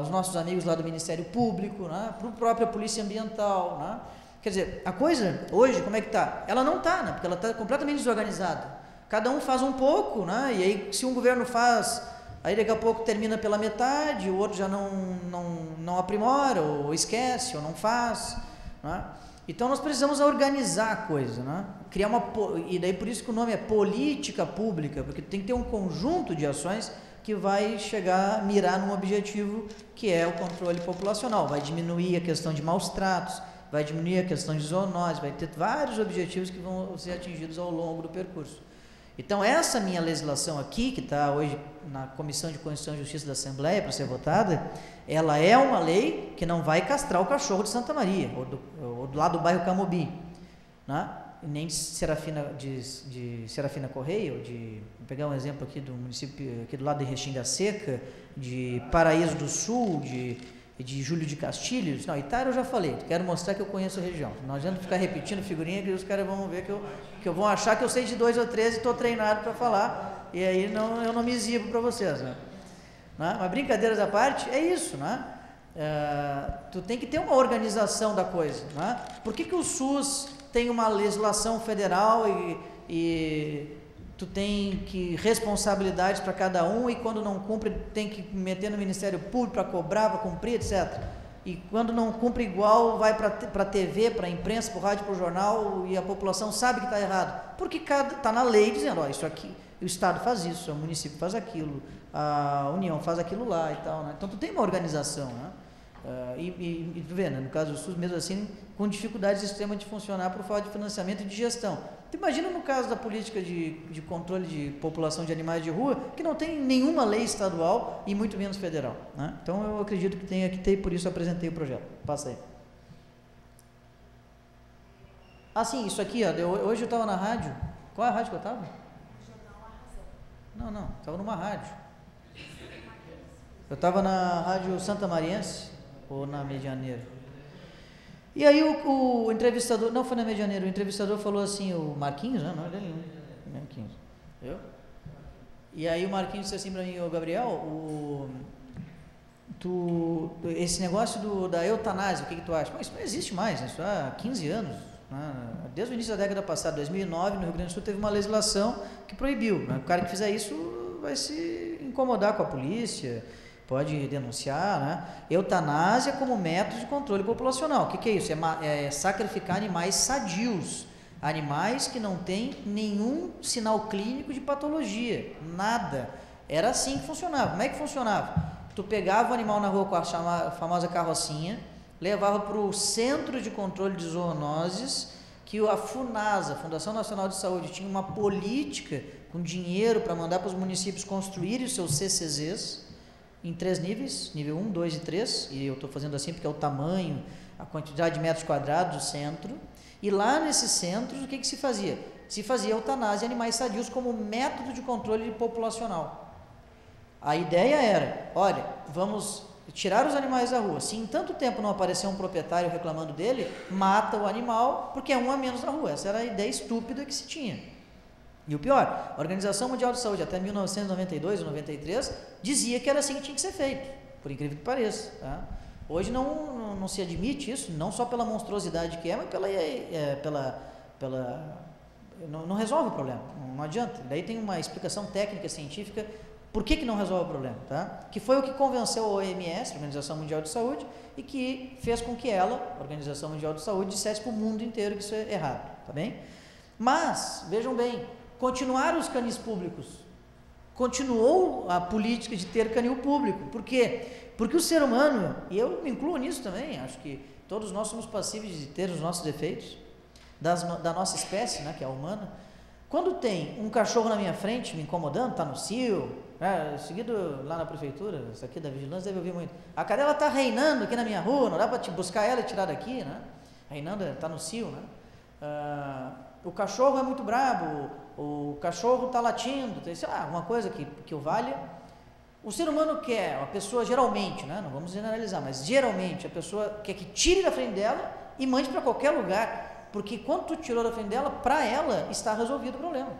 os nossos amigos lá do Ministério Público, né? para a própria Polícia Ambiental. Né? Quer dizer, a coisa hoje, como é que está? Ela não está, né? porque ela está completamente desorganizada. Cada um faz um pouco, né? e aí se um governo faz, aí daqui a pouco termina pela metade, o outro já não, não, não aprimora, ou esquece, ou não faz. Né? Então nós precisamos organizar a coisa, né? criar uma e daí por isso que o nome é política pública, porque tem que ter um conjunto de ações que vai chegar, mirar num objetivo que é o controle populacional, vai diminuir a questão de maus tratos, vai diminuir a questão de zoonose, vai ter vários objetivos que vão ser atingidos ao longo do percurso. Então essa minha legislação aqui, que está hoje na Comissão de Constituição e Justiça da Assembleia para ser votada, ela é uma lei que não vai castrar o cachorro de Santa Maria, ou do, ou do lado do bairro Camobi, né? nem de Serafina, de, de Serafina Correia, ou de, vou pegar um exemplo aqui do município, aqui do lado de Restinga Seca, de Paraíso do Sul, de, de Júlio de Castilhos. Não, Itália eu já falei, quero mostrar que eu conheço a região. Não adianta ficar repetindo figurinha que os caras vão ver que eu, que eu vou achar que eu sei de dois ou três e estou treinado para falar, e aí não, eu não me exibo para vocês. Né? Né? Mas brincadeiras à parte, é isso, né? É, tu tem que ter uma organização da coisa. Né? Por que, que o SUS tem uma legislação federal e, e tu tem que responsabilidades para cada um e quando não cumpre tem que meter no Ministério Público para cobrar, para cumprir, etc. E quando não cumpre igual, vai para a TV, para a imprensa, para o rádio, para o jornal e a população sabe que está errado. Porque está na lei dizendo, ó, isso aqui, o Estado faz isso, o município faz aquilo, a União faz aquilo lá e tal. Né? Então tu tem uma organização. Né? Uh, e, e, e vê, né, no caso do SUS, mesmo assim, com dificuldades extremas de funcionar por falta de financiamento e de gestão. Tu imagina no caso da política de, de controle de população de animais de rua, que não tem nenhuma lei estadual e muito menos federal. Né? Então eu acredito que tenha que ter, por isso apresentei o projeto. Passa aí. Ah, sim, isso aqui, ó, hoje eu estava na rádio. Qual é a rádio que eu estava? Não, não, estava numa rádio. Eu estava na rádio Santa Mariense ou na Medianeira. E aí o, o, entrevistador, não foi na Medianeira, o entrevistador falou assim, o Marquinhos, né? não é dele, né? Marquinhos, eu? E aí o Marquinhos disse assim para mim, o Gabriel, o, tu, esse negócio do, da eutanásia, o que, que tu acha? Mas isso não existe mais, né? isso há 15 anos, né? desde o início da década passada, 2009, no Rio Grande do Sul teve uma legislação que proibiu, o cara que fizer isso vai se incomodar com a polícia, pode denunciar, né? Eutanásia como método de controle populacional. O que, que é isso? É, é, sacrificar animais sadios, animais que não têm nenhum sinal clínico de patologia, nada. Era assim que funcionava. Como é que funcionava? Tu pegava o animal na rua com a famosa carrocinha, levava para o Centro de Controle de Zoonoses, que a FUNASA, Fundação Nacional de Saúde, tinha uma política com dinheiro para mandar para os municípios construírem os seus CCZs, em três níveis, nível 1, 2 e 3, e eu estou fazendo assim porque é o tamanho, a quantidade de metros quadrados do centro. E lá nesses centros, o que, que se fazia? Se fazia eutanásia de animais sadios como método de controle populacional. A ideia era, olha, vamos tirar os animais da rua. Se em tanto tempo não aparecer um proprietário reclamando dele, mata o animal, porque é um a menos na rua. Essa era a ideia estúpida que se tinha. E o pior, a Organização Mundial de Saúde, até 1992 ou 93, dizia que era assim que tinha que ser feito, por incrível que pareça. Tá? Hoje não, não, não, se admite isso, não só pela monstruosidade que é, mas pela. É, pela, pela não, não, resolve o problema, não, não, adianta. Daí tem uma explicação técnica, científica, por que, que não resolve o problema. Tá? Que foi o que convenceu a OMS, a Organização Mundial de Saúde, e que fez com que ela, a Organização Mundial de Saúde, dissesse para o mundo inteiro que isso é errado. Tá bem? Mas, vejam bem, continuaram os canis públicos. Continuou a política de ter canil público. Por quê? Porque o ser humano, e eu me incluo nisso também, acho que todos nós somos passíveis de ter os nossos defeitos, das, da nossa espécie, né, que é a humana. Quando tem um cachorro na minha frente me incomodando, está no cio, né, seguido lá na prefeitura, isso aqui da vigilância deve ouvir muito. A cadela está reinando aqui na minha rua, não dá para te buscar ela e tirar daqui, né? Reinando está no cio, né? Ah, o cachorro é muito brabo, o cachorro está latindo, tem, sei lá, alguma coisa que, que o valha. O ser humano quer, a pessoa geralmente, né, não vamos generalizar, mas geralmente a pessoa quer que tire da frente dela e mande para qualquer lugar, porque quando tu tirou da frente dela, para ela está resolvido o problema.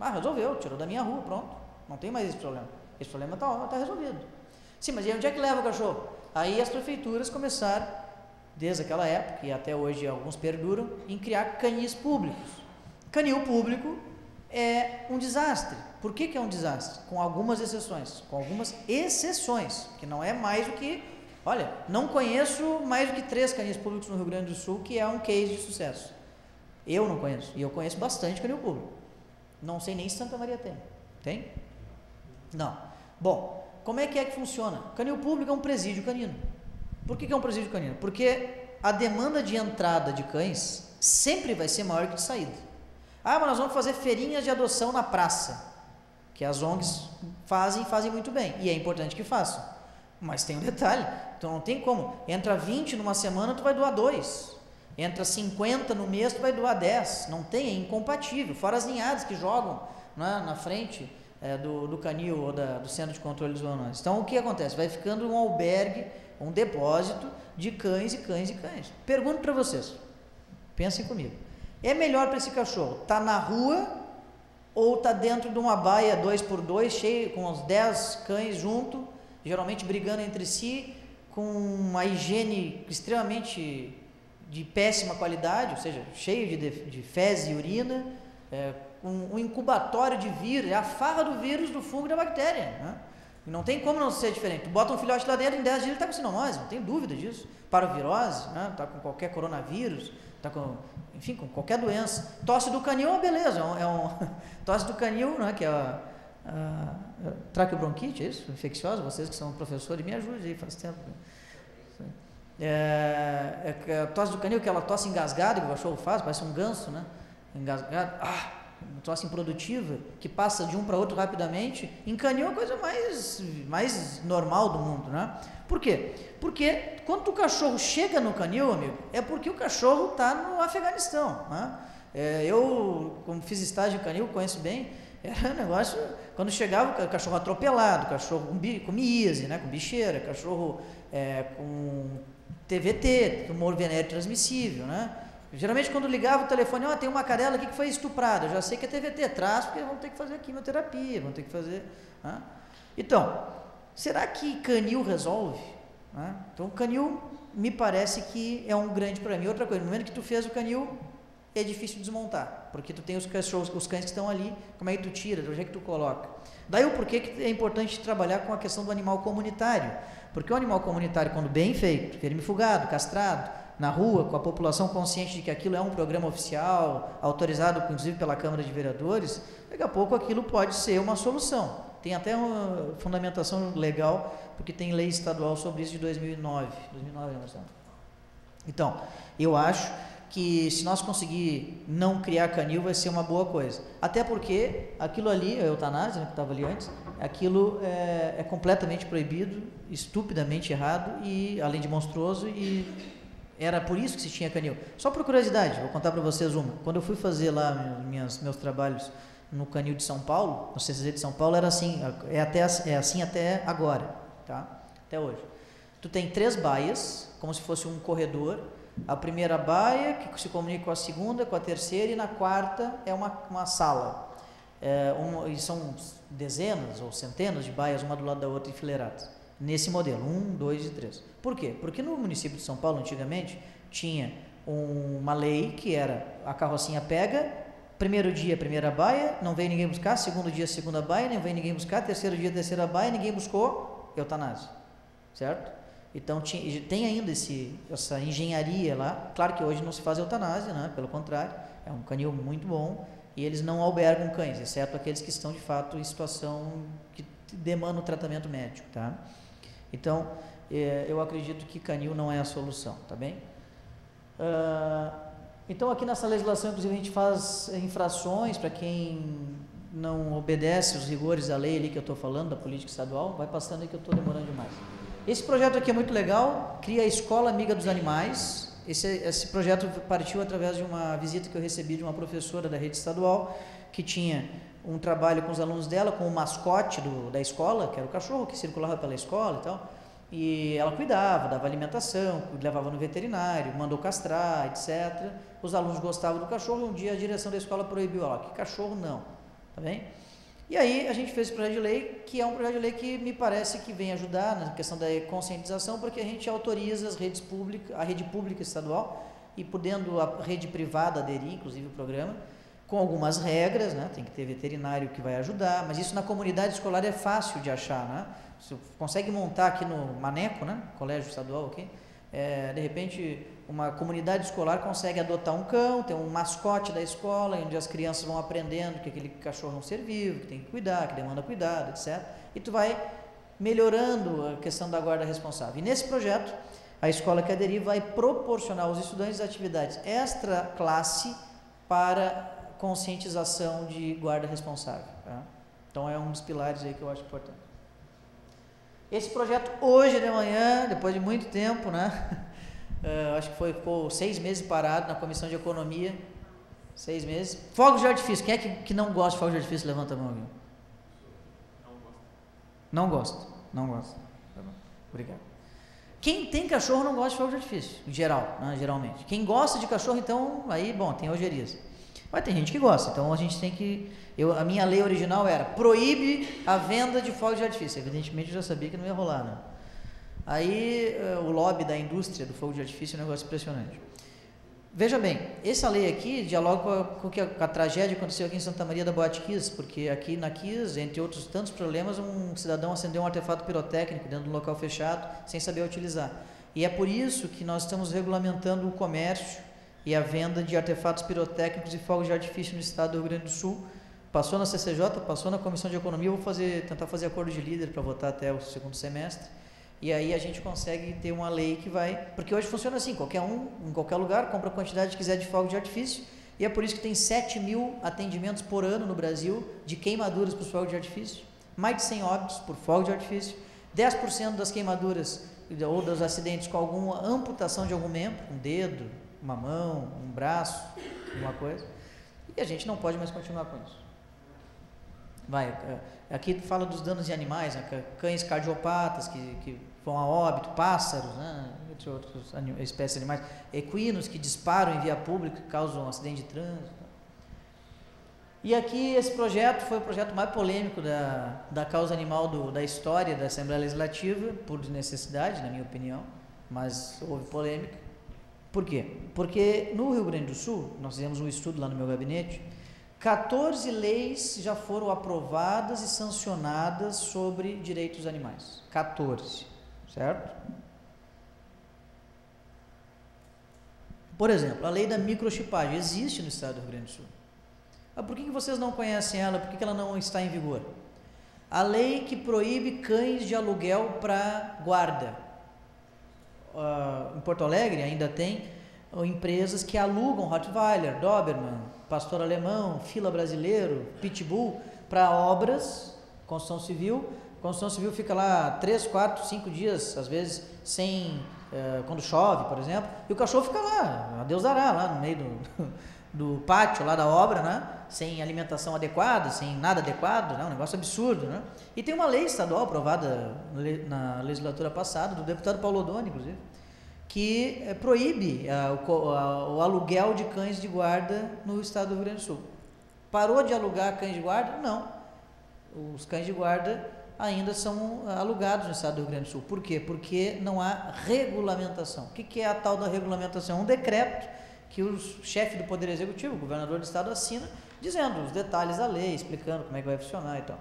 Ah, resolveu, tirou da minha rua, pronto, não tem mais esse problema. Esse problema está tá resolvido. Sim, mas e onde é que leva o cachorro? Aí as prefeituras começaram, desde aquela época, e até hoje alguns perduram, em criar canis públicos. Canil público é um desastre. Por que, que é um desastre? Com algumas exceções. Com algumas exceções, que não é mais do que. Olha, não conheço mais do que três canis públicos no Rio Grande do Sul, que é um case de sucesso. Eu não conheço. E eu conheço bastante canil público. Não sei nem se Santa Maria tem. Tem? Não. Bom, como é que é que funciona? Canil público é um presídio canino. Por que, que é um presídio canino? Porque a demanda de entrada de cães sempre vai ser maior que de saída. Ah, mas nós vamos fazer feirinhas de adoção na praça. Que as ONGs fazem e fazem muito bem. E é importante que façam. Mas tem um detalhe. Então não tem como. Entra 20 numa semana, tu vai doar dois. Entra 50 no mês, tu vai doar 10. Não tem, é incompatível. Fora as linhadas que jogam né, na frente é, do, do canil ou da, do centro de controle dos zoonoses. Então o que acontece? Vai ficando um albergue, um depósito de cães e cães e cães. Pergunto para vocês. Pensem comigo. É melhor para esse cachorro tá na rua ou tá dentro de uma baia 2 por 2 cheio com uns 10 cães junto, geralmente brigando entre si, com uma higiene extremamente de péssima qualidade, ou seja, cheio de, de fezes e urina, é, um, um, incubatório de vírus, é a farra do vírus, do fungo e da bactéria. Né? Não tem como não ser diferente. Tu bota um filhote lá dentro, em 10 dias ele está com sinomose, não tem dúvida disso. Parovirose, está né? Tá com qualquer coronavírus, está com, enfim, com qualquer doença. Tosse do canil é beleza, é um, é um tosse do canil, né, que é a, a, traqueobronquite, é isso? Infecciosa, vocês que são professores, me ajudem aí, faz tempo. É, é, tosse do canil, aquela tosse engasgada que o cachorro faz, parece um ganso, né? Engasgado. Ah, uma tosse improdutiva, que passa de um para outro rapidamente. Em canil é a coisa mais, mais normal do mundo, né? Por quê? Porque quando o cachorro chega no canil, amigo, é porque o cachorro está no Afeganistão, né? É, eu, como fiz estágio em canil, conheço bem, era um negócio, quando chegava cachorro atropelado, cachorro com, com né, com bicheira, cachorro é, com TVT, tumor venéreo transmissível, né? Geralmente quando ligava o telefone, ó, oh, tem uma cadela aqui que foi estuprada, eu já sei que é TVT, traz porque vão ter que fazer quimioterapia, vão ter que fazer. Né? Então, será que canil resolve? Né? Então, canil me parece que é um grande problema. E outra coisa, no momento que tu fez o canil, é difícil desmontar, porque tu tem os cachorros, os cães que estão ali, como é que tu tira, onde é que tu coloca. Daí o porquê que é importante trabalhar com a questão do animal comunitário. Porque o animal comunitário, quando bem feito, vermifugado, castrado, na rua, com a população consciente de que aquilo é um programa oficial, autorizado inclusive pela Câmara de Vereadores, daqui a pouco aquilo pode ser uma solução. Tem até uma fundamentação legal, porque tem lei estadual sobre isso de 2009. 2009 então, eu acho que se nós conseguir não criar canil vai ser uma boa coisa. Até porque aquilo ali, a eutanásia, né, que estava ali antes, aquilo é, é, completamente proibido, estupidamente errado e além de monstruoso e era por isso que se tinha canil. Só por curiosidade, vou contar para vocês uma. Quando eu fui fazer lá minhas, meus trabalhos no canil de São Paulo, no CCZ de São Paulo, era assim, é, até, é assim até agora, tá? Até hoje. Tu tem três baias, como se fosse um corredor, a primeira baia, que se comunica com a segunda, com a terceira, e na quarta é uma, uma sala. É, um, e são dezenas ou centenas de baias, uma do lado da outra, enfileiradas. Nesse modelo, um, dois e três. Por quê? Porque no município de São Paulo, antigamente, tinha um, uma lei que era a carrocinha pega, primeiro dia, primeira baia, não veio ninguém buscar, segundo dia, segunda baia, não veio ninguém buscar, terceiro dia, terceira baia, ninguém buscou, eutanásia. Certo? Então tinha, tem ainda esse, essa engenharia lá. Claro que hoje não se faz eutanásia, né? pelo contrário, é um canil muito bom e eles não albergam cães, exceto aqueles que estão de fato em situação que demandam tratamento médico. Tá? Então é, eu acredito que canil não é a solução, tá bem? Uh, então aqui nessa legislação, inclusive, a gente faz infrações para quem não obedece os rigores da lei ali que eu estou falando, da política estadual, vai passando aí que eu estou demorando demais. Esse projeto aqui é muito legal, cria a Escola Amiga dos Animais. Esse, esse projeto partiu através de uma visita que eu recebi de uma professora da rede estadual, que tinha um trabalho com os alunos dela, com o mascote do, da escola, que era o cachorro que circulava pela escola e tal. E ela cuidava, dava alimentação, levava no veterinário, mandou castrar, etc. Os alunos gostavam do cachorro. Um dia a direção da escola proibiu, ó, que cachorro não, tá bem? E aí a gente fez esse projeto de lei, que é um projeto de lei que me parece que vem ajudar na questão da conscientização, porque a gente autoriza as redes públicas, a rede pública estadual e podendo a rede privada aderir, inclusive o programa, com algumas regras, né? Tem que ter veterinário que vai ajudar, mas isso na comunidade escolar é fácil de achar, né? Você consegue montar aqui no Maneco, né? Colégio estadual aqui, é, de repente uma comunidade escolar consegue adotar um cão, ter um mascote da escola, onde as crianças vão aprendendo que aquele cachorro é um ser vivo, que tem que cuidar, que demanda cuidado, etc. E tu vai melhorando a questão da guarda responsável. E nesse projeto, a escola que aderir vai proporcionar aos estudantes atividades extra classe para conscientização de guarda responsável. Tá? Então é um dos pilares aí que eu acho importante. Esse projeto hoje de manhã, depois de muito tempo, né? Uh, acho que foi, ficou seis meses parado na comissão de economia. Seis meses. Fogos de artifício. Quem é que, que não gosta de fogos de artifício? Levanta a mão aqui. Não gosta. Não gosta. Tá Obrigado. Quem tem cachorro não gosta de fogos de artifício, em geral, né, geralmente. Quem gosta de cachorro, então, aí, bom, tem ojerias. Mas tem gente que gosta, então a gente tem que. Eu, a minha lei original era proíbe a venda de fogos de artifício. Evidentemente eu já sabia que não ia rolar, né? Aí eh, o lobby da indústria do fogo de artifício é um negócio impressionante. Veja bem, essa lei aqui dialoga com com a, com a tragédia que aconteceu aqui em Santa Maria da Boate Kiss, porque aqui na Kiss, entre outros tantos problemas, um cidadão acendeu um artefato pirotécnico dentro de um local fechado sem saber utilizar. E é por isso que nós estamos regulamentando o comércio e a venda de artefatos pirotécnicos e fogos de artifício no estado do Rio Grande do Sul. Passou na CCJ, passou na Comissão de Economia, vou fazer, tentar fazer acordo de líder para votar até o segundo semestre e aí a gente consegue ter uma lei que vai. Porque hoje funciona assim: qualquer um, em qualquer lugar, compra a quantidade que quiser de fogo de artifício. E é por isso que tem 7 mil atendimentos por ano no Brasil de queimaduras por fogo de artifício. Mais de 100 óbitos por fogo de artifício. 10% das queimaduras ou dos acidentes com alguma amputação de algum membro, um dedo, uma mão, um braço, alguma coisa. E a gente não pode mais continuar com isso. Vai, é, aqui fala dos danos de animais, né? cães cardiopatas que, que vão a óbito, pássaros, né? outras espécies de animais, equinos que disparam em via pública, causam um acidente de trânsito. E aqui esse projeto foi o projeto mais polêmico da, da causa animal do, da história da Assembleia Legislativa, por necessidade, na minha opinião, mas houve polêmica. Por quê? Porque no Rio Grande do Sul, nós fizemos um estudo lá no meu gabinete, 14 leis já foram aprovadas e sancionadas sobre direitos animais. 14 certo? Por exemplo, a lei da microchipagem existe no estado do Rio Grande do Sul. Mas por que, vocês não conhecem ela? Por que, ela não está em vigor? A lei que proíbe cães de aluguel para guarda. Uh, em Porto Alegre ainda tem uh, empresas que alugam Rottweiler, Doberman, Pastor Alemão, Fila Brasileiro, Pitbull para obras, construção civil, construção civil fica lá três, quatro, cinco dias, às vezes, sem. Uh, quando chove, por exemplo, e o cachorro fica lá, a Deus dará, lá no meio do, do pátio lá da obra, né? sem alimentação adequada, sem nada adequado, né? um negócio absurdo. Né? E tem uma lei estadual aprovada na legislatura passada, do deputado Paulo Odoni, inclusive, que é, proíbe uh, o, aluguel de cães de guarda no estado do Rio Grande do Sul. Parou de alugar cães de guarda? Não. Os cães de guarda ainda são alugados no estado do Rio Grande do Sul. Por quê? Porque não há regulamentação. O que é a tal da regulamentação? Um decreto que o chefe do Poder Executivo, o governador do estado, assina, dizendo os detalhes da lei, explicando como é que vai funcionar e tal.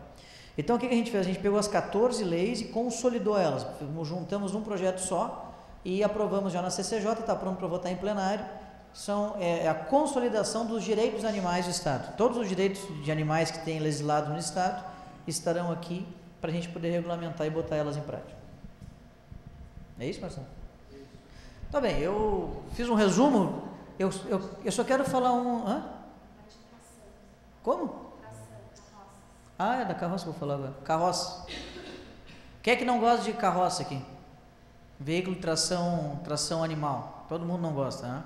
Então, o que a gente fez? A gente pegou as 14 leis e consolidou elas. Juntamos num projeto só e aprovamos já na CCJ, está pronto para votar em plenário. São é, é, a consolidação dos direitos animais do Estado. Todos os direitos de animais que tem legislado no Estado estarão aqui para a gente poder regulamentar e botar elas em prática. É isso, Marcelo? Tá bem, eu fiz um resumo. Eu, eu, eu só quero falar um. Hã? Como? Ah, é da carroça que eu vou falar agora. Carroça. Quem é que não gosta de carroça aqui? Veículo de tração, tração animal. Todo mundo não gosta, né?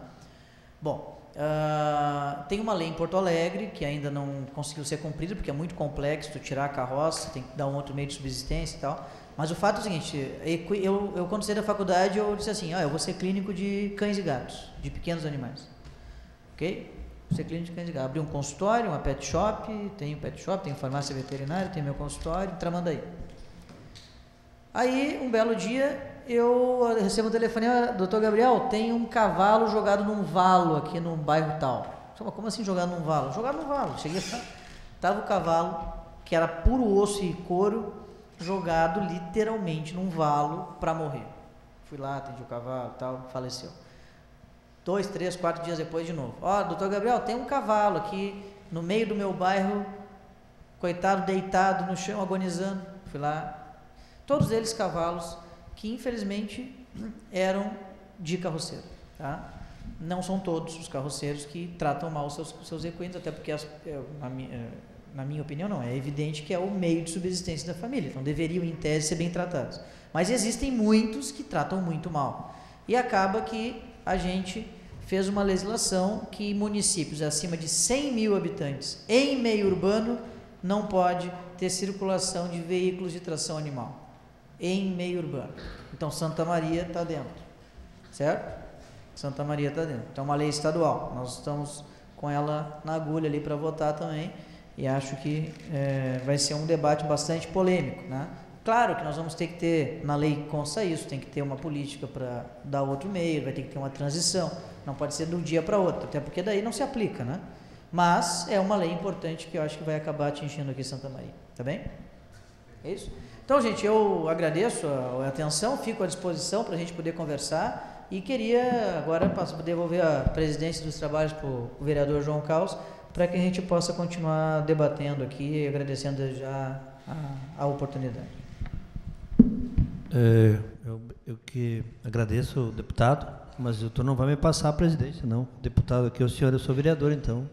Bom, Uh, tem uma lei em Porto Alegre que ainda não conseguiu ser cumprida, porque é muito complexo tirar a carroça, tem que dar um outro meio de subsistência e tal. Mas o fato é o seguinte, eu, eu quando saí da faculdade, eu disse assim, ah, eu vou ser clínico de cães e gatos, de pequenos animais. Ok? ser clínica de cães e gatos. Abri um consultório, uma pet shop, tenho pet shop, tenho farmácia veterinária, tenho meu consultório em Tramandaí. Aí, um belo dia, eu recebo um telefone, doutor Gabriel, tem um cavalo jogado num valo aqui no bairro tal. Como assim jogado num valo? Jogado num valo. Cheguei lá, tava o cavalo, que era puro osso e couro, jogado literalmente num valo para morrer. Fui lá, atendi o cavalo tal, faleceu. Dois, três, quatro dias depois de novo. Ó, oh, doutor Gabriel, tem um cavalo aqui no meio do meu bairro, coitado, deitado no chão, agonizando. Fui lá. Todos eles cavalos que infelizmente eram de carroceiro. Tá? Não são todos os carroceiros que tratam mal seus, seus equinos, até porque, as, é, na, minha, é, na minha opinião, não. É evidente que é o meio de subsistência da família. Então deveriam, em tese, ser bem tratados. Mas existem muitos que tratam muito mal. E acaba que a gente fez uma legislação que municípios acima de 100 mil habitantes em meio urbano não pode ter circulação de veículos de tração animal em meio urbano. Então Santa Maria está dentro, certo? Santa Maria está dentro. Então é uma lei estadual. Nós estamos com ela na agulha ali para votar também e acho que é, vai ser um debate bastante polêmico, né? Claro que nós vamos ter que ter, na lei consta isso, tem que ter uma política para dar outro meio, vai ter que ter uma transição, não pode ser de um dia para outro, até porque daí não se aplica, né? Mas é uma lei importante que eu acho que vai acabar atingindo aqui Santa Maria, tá bem? É isso? Então, gente, eu agradeço a, atenção, fico à disposição para a gente poder conversar e queria agora devolver a presidência dos trabalhos para o vereador João Carlos para que a gente possa continuar debatendo aqui, agradecendo já a, a oportunidade. É, eu, eu, que agradeço deputado, mas o doutor não vai me passar a presidência, não. Deputado aqui, o senhor, eu sou vereador, então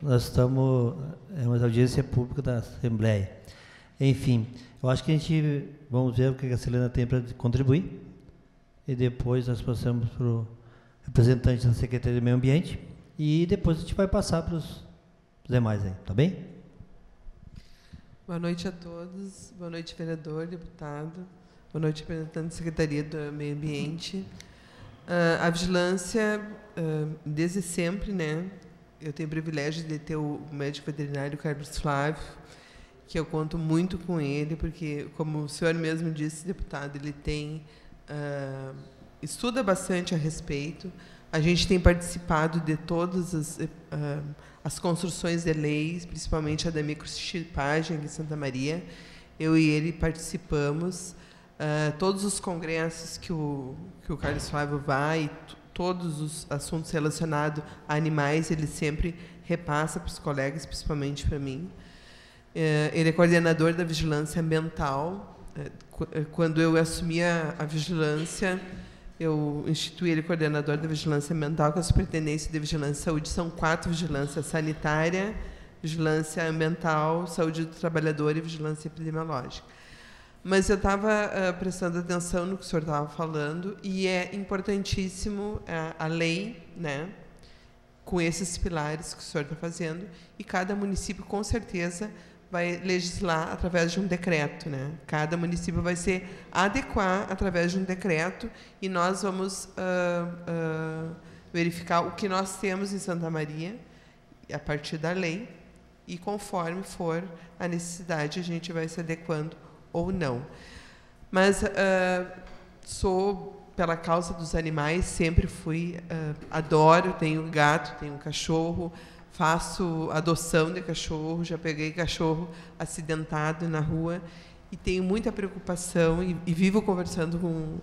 nós estamos, é uma audiência pública da Assembleia. Enfim, eu acho que a gente vamos ver o que a Celena tem para contribuir e depois nós passamos para o representante da Secretaria do Meio Ambiente e depois a gente vai passar para os demais aí, tá bem? Boa noite a todos. Boa noite, vereador, deputado. Boa noite, representante da Secretaria do Meio Ambiente. Uh, a vigilância, uh, desde sempre, né? Eu tenho o privilégio de ter o médico veterinário Carlos Flávio, que eu conto muito com ele, porque, como o senhor mesmo disse, deputado, ele tem uh, estuda bastante a respeito. A gente tem participado de todas as, uh, as construções de leis, principalmente a da microchipagem em Santa Maria. Eu e ele participamos. Uh, todos os congressos que o, que o Carlos Flávio vai, todos os assuntos relacionados a animais, ele sempre repassa para os colegas, principalmente para mim. É, ele é coordenador da vigilância ambiental. É, quando eu assumi a, a vigilância, eu instituí ele coordenador da vigilância ambiental, com a superintendência de vigilância e saúde. São quatro vigilâncias: sanitária, vigilância ambiental, saúde do trabalhador e vigilância epidemiológica. Mas eu estava uh, prestando atenção no que o senhor estava falando e é importantíssimo uh, a lei, né, com esses pilares que o senhor está fazendo e cada município com certeza vai legislar através de um decreto, né? Cada município vai se adequar através de um decreto e nós vamos uh, uh, verificar o que nós temos em Santa Maria a partir da lei e conforme for a necessidade a gente vai se adequando ou não. Mas uh, sou pela causa dos animais sempre fui adoro tenho gato tenho cachorro faço adoção de cachorro, já peguei cachorro acidentado na rua e tenho muita preocupação e, e vivo conversando com,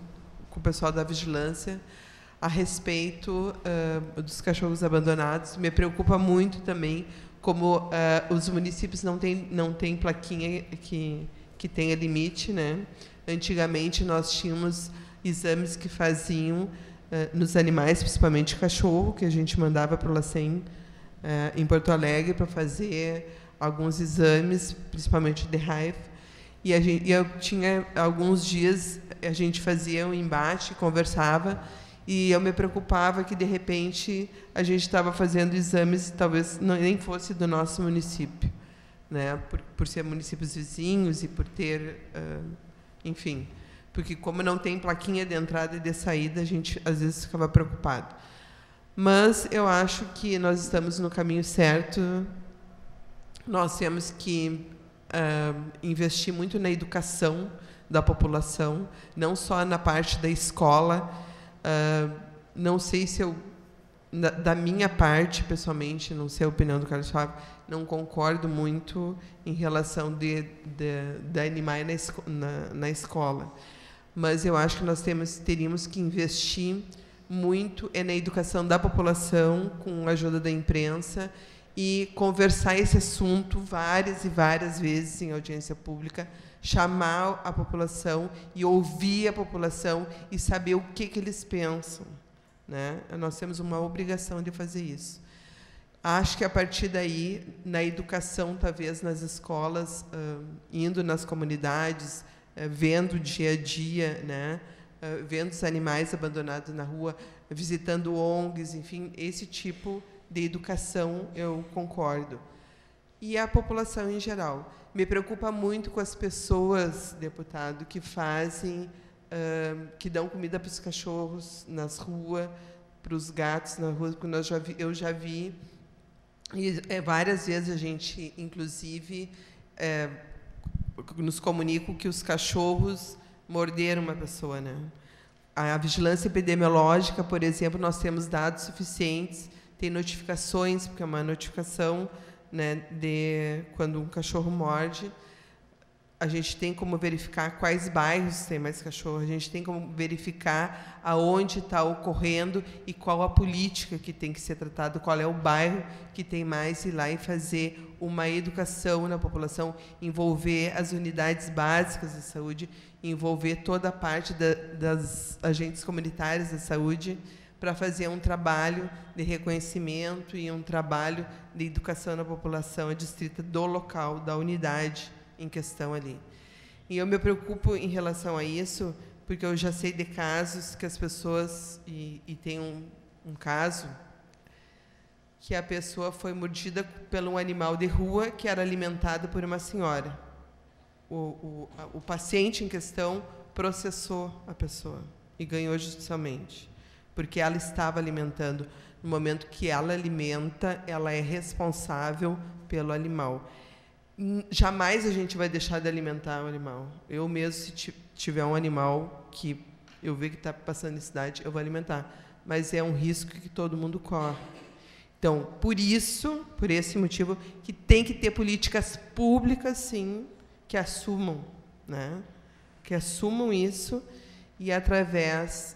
com o pessoal da vigilância a respeito uh, dos cachorros abandonados. Me preocupa muito também como uh, os municípios não têm não têm plaquinha que que tenha limite, né? Antigamente nós tínhamos exames que faziam uh, nos animais, principalmente cachorro, que a gente mandava para o LACEN é, em Porto Alegre para fazer alguns exames, principalmente de raiva. E, a gente, e eu tinha alguns dias a gente fazia um embate, conversava e eu me preocupava que de repente a gente estava fazendo exames talvez não, nem fosse do nosso município, né? Por, por ser municípios vizinhos e por ter, uh, enfim, porque como não tem plaquinha de entrada e de saída a gente às vezes ficava preocupado. Mas eu acho que nós estamos no caminho certo. Nós temos que uh, investir muito na educação da população, não só na parte da escola. Uh, não sei se eu, da, da, minha parte, pessoalmente, não sei a opinião do Carlos Fábio, não concordo muito em relação de, de, de animais na, na, na, escola. Mas eu acho que nós temos, teríamos que investir muito é na educação da população, com a ajuda da imprensa, e conversar esse assunto várias e várias vezes em audiência pública, chamar a população e ouvir a população e saber o que, que eles pensam. Né? Nós temos uma obrigação de fazer isso. Acho que a partir daí, na educação, talvez nas escolas, indo nas comunidades, vendo o dia a dia, né? Uh, vendo os animais abandonados na rua, visitando ONGs, enfim, esse tipo de educação eu concordo. E a população em geral. Me preocupa muito com as pessoas, deputado, que fazem, que dão comida para os cachorros nas ruas, para os gatos na rua, porque nós já vi, eu já vi, e é, várias vezes a gente, inclusive, é, nos comunica que os cachorros morderam uma pessoa. Né? A vigilância epidemiológica, por exemplo, nós temos dados suficientes, tem notificações, porque é uma notificação né, de quando um cachorro morde. A gente tem como verificar quais bairros tem mais cachorro, a gente tem como verificar aonde está ocorrendo e qual a política que tem que ser tratada, qual é o bairro que tem mais, ir lá e fazer uma educação na população, envolver as unidades básicas de saúde, envolver toda a parte da, das agentes comunitários da saúde, para fazer um trabalho de reconhecimento e um trabalho de educação na população distrita do local, da unidade em questão ali. E eu me preocupo em relação a isso, porque eu já sei de casos que as pessoas, e, e tem um, um caso, que a pessoa foi mordida por um animal de rua que era alimentado por uma senhora. O, o, o paciente em questão processou a pessoa e ganhou judicialmente porque ela estava alimentando. No momento que ela alimenta, ela é responsável pelo animal. Jamais a gente vai deixar de alimentar o animal. Eu mesmo, se tiver um animal que eu ver que está passando necessidade, eu vou alimentar. Mas é um risco que todo mundo corre. Então, por isso, por esse motivo, que tem que ter políticas públicas, sim, que assumam, né? que assumam isso e através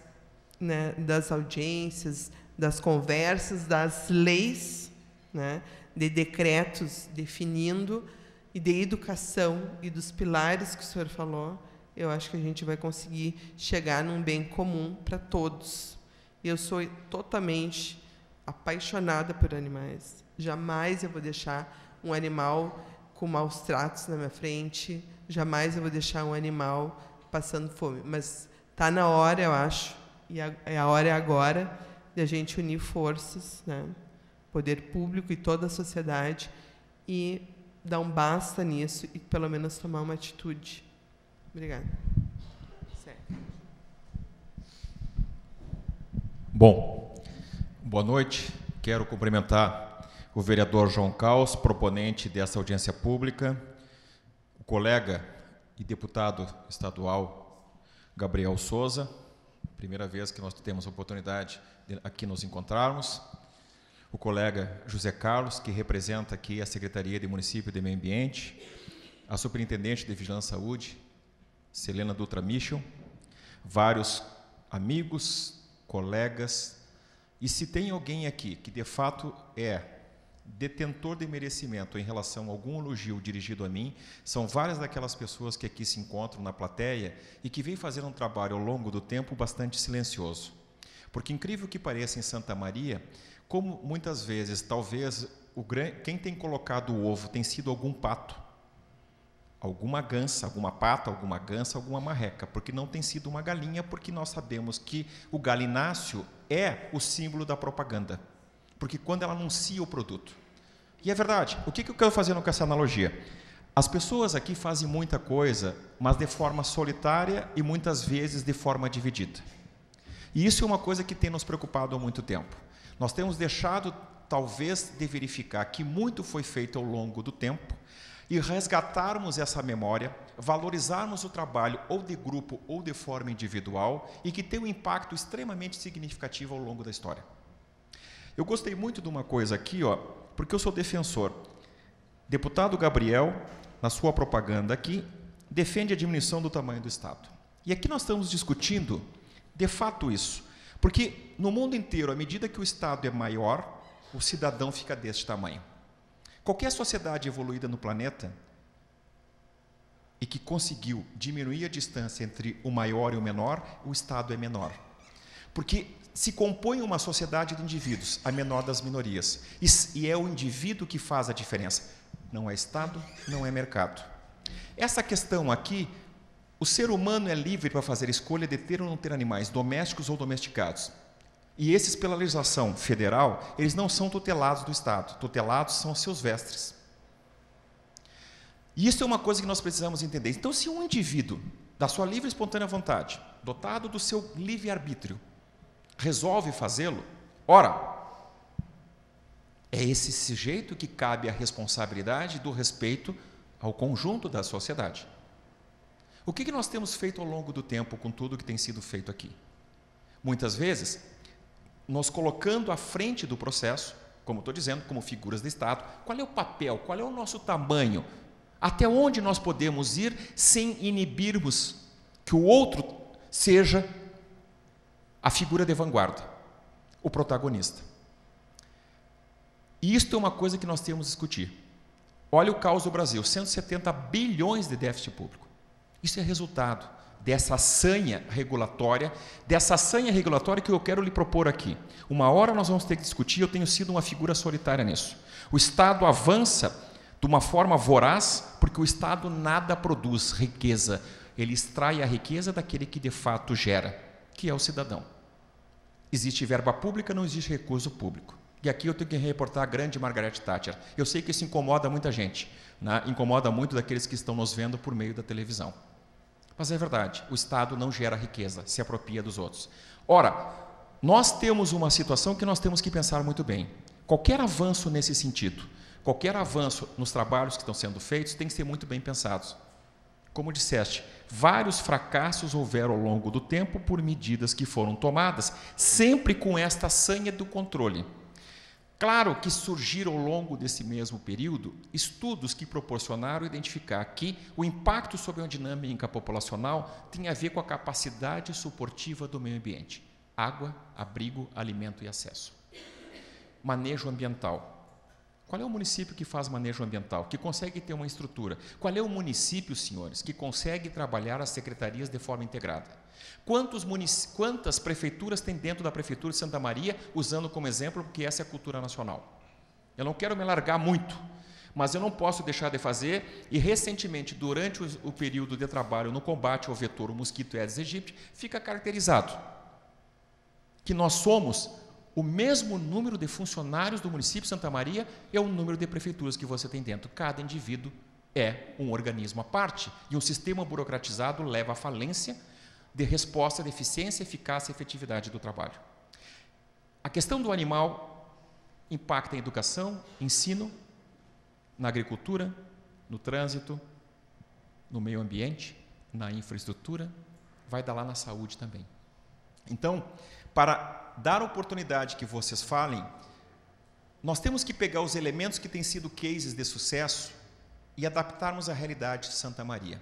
né, das audiências, das conversas, das leis, né, de decretos definindo e de educação e dos pilares que o senhor falou, eu acho que a gente vai conseguir chegar num bem comum para todos. Eu sou totalmente apaixonada por animais. Jamais eu vou deixar um animal com maus tratos na minha frente. Jamais eu vou deixar um animal passando fome. Mas está na hora, eu acho, e a, é a hora é agora de a gente unir forças, né? poder público e toda a sociedade, e dar um basta nisso e pelo menos tomar uma atitude. Obrigada. Bom, boa noite. Quero cumprimentar o vereador João Caos, proponente dessa audiência pública, o colega e deputado estadual Gabriel Souza, primeira vez que nós temos a oportunidade de aqui nos encontrarmos. O colega José Carlos, que representa aqui a Secretaria de Município de Meio Ambiente, a Superintendente de Vigilância Saúde, Selena Dutra Michel, vários amigos, colegas, e se tem alguém aqui que de fato é detentor de merecimento em relação a algum elogio dirigido a mim, são várias daquelas pessoas que aqui se encontram na plateia e que vêm fazendo um trabalho ao longo do tempo bastante silencioso. Porque, incrível que pareça, em Santa Maria, como muitas vezes, talvez, o, quem tem colocado o ovo tem sido algum pato, alguma gança, alguma pata, alguma gança, alguma marreca, porque não tem sido uma galinha, porque nós sabemos que o galináceo é o símbolo da propaganda porque quando ela anuncia o produto. E é verdade. O que, eu quero fazer com essa analogia? As pessoas aqui fazem muita coisa, mas de forma solitária e muitas vezes de forma dividida. E isso é uma coisa que tem nos preocupado há muito tempo. Nós temos deixado, talvez, de verificar que muito foi feito ao longo do tempo e resgatarmos essa memória, valorizarmos o trabalho ou de grupo ou de forma individual e que tem um impacto extremamente significativo ao longo da história. Eu gostei muito de uma coisa aqui, ó, porque eu sou defensor. Deputado Gabriel, na sua propaganda aqui, defende a diminuição do tamanho do Estado. E aqui nós estamos discutindo, de fato, isso. Porque no mundo inteiro, à medida que o Estado é maior, o cidadão fica deste tamanho. Qualquer sociedade evoluída no planeta e que conseguiu diminuir a distância entre o maior e o menor, o Estado é menor. Porque se compõe uma sociedade de indivíduos, a menor das minorias. E é o indivíduo que faz a diferença. Não é Estado, não é mercado. Essa questão aqui, o ser humano é livre para fazer escolha de ter ou não ter animais domésticos ou domesticados. E esses, pela legislação federal, eles não são tutelados do Estado. Tutelados são seus vestres. E isso é uma coisa que nós precisamos entender. Então, se um indivíduo, da sua livre e espontânea vontade, dotado do seu livre-arbítrio, resolve fazê-lo, ora, é esse sujeito que cabe a responsabilidade do respeito ao conjunto da sociedade. O que, nós temos feito ao longo do tempo com tudo que tem sido feito aqui? Muitas vezes, nós colocando à frente do processo, como estou dizendo, como figuras de Estado, qual é o papel, qual é o nosso tamanho, até onde nós podemos ir sem inibirmos que o outro seja a figura de vanguarda, o protagonista. E isto é uma coisa que nós temos que discutir. Olha o caos do Brasil, 170 bilhões de déficit público. Isso é resultado dessa sanha regulatória, dessa sanha regulatória que eu quero lhe propor aqui. Uma hora nós vamos ter que discutir, eu tenho sido uma figura solitária nisso. O Estado avança de uma forma voraz, porque o Estado nada produz riqueza, ele extrai a riqueza daquele que de fato gera, que é o cidadão. Existe verba pública, não existe recurso público. E aqui eu tenho que reportar a grande Margaret Thatcher. Eu sei que isso incomoda muita gente, né? incomoda muito daqueles que estão nos vendo por meio da televisão. Mas é verdade, o Estado não gera riqueza, se apropria dos outros. Ora, nós temos uma situação que nós temos que pensar muito bem. Qualquer avanço nesse sentido, qualquer avanço nos trabalhos que estão sendo feitos, tem que ser muito bem pensados. Como disseste, vários fracassos houveram ao longo do tempo por medidas que foram tomadas, sempre com esta sanha do controle. Claro que surgiram ao longo desse mesmo período estudos que proporcionaram identificar que o impacto sobre a dinâmica populacional tem a ver com a capacidade suportiva do meio ambiente: água, abrigo, alimento e acesso. Manejo ambiental. Qual é o município que faz manejo ambiental, que consegue ter uma estrutura? Qual é o município, senhores, que consegue trabalhar as secretarias de forma integrada? Quantos quantas prefeituras tem dentro da prefeitura de Santa Maria, usando como exemplo, porque essa é a cultura nacional? Eu não quero me largar muito, mas eu não posso deixar de fazer, e recentemente, durante o, o período de trabalho no combate ao vetor o mosquito Aedes aegypti, fica caracterizado que nós somos o mesmo número de funcionários do município de Santa Maria é o número de prefeituras que você tem dentro. Cada indivíduo é um organismo à parte e um sistema burocratizado leva à falência de resposta de eficiência, eficácia e efetividade do trabalho. A questão do animal impacta em educação, ensino, na agricultura, no trânsito, no meio ambiente, na infraestrutura, vai dar lá na saúde também. Então, para dar oportunidade que vocês falem, nós temos que pegar os elementos que têm sido cases de sucesso e adaptarmos à realidade de Santa Maria.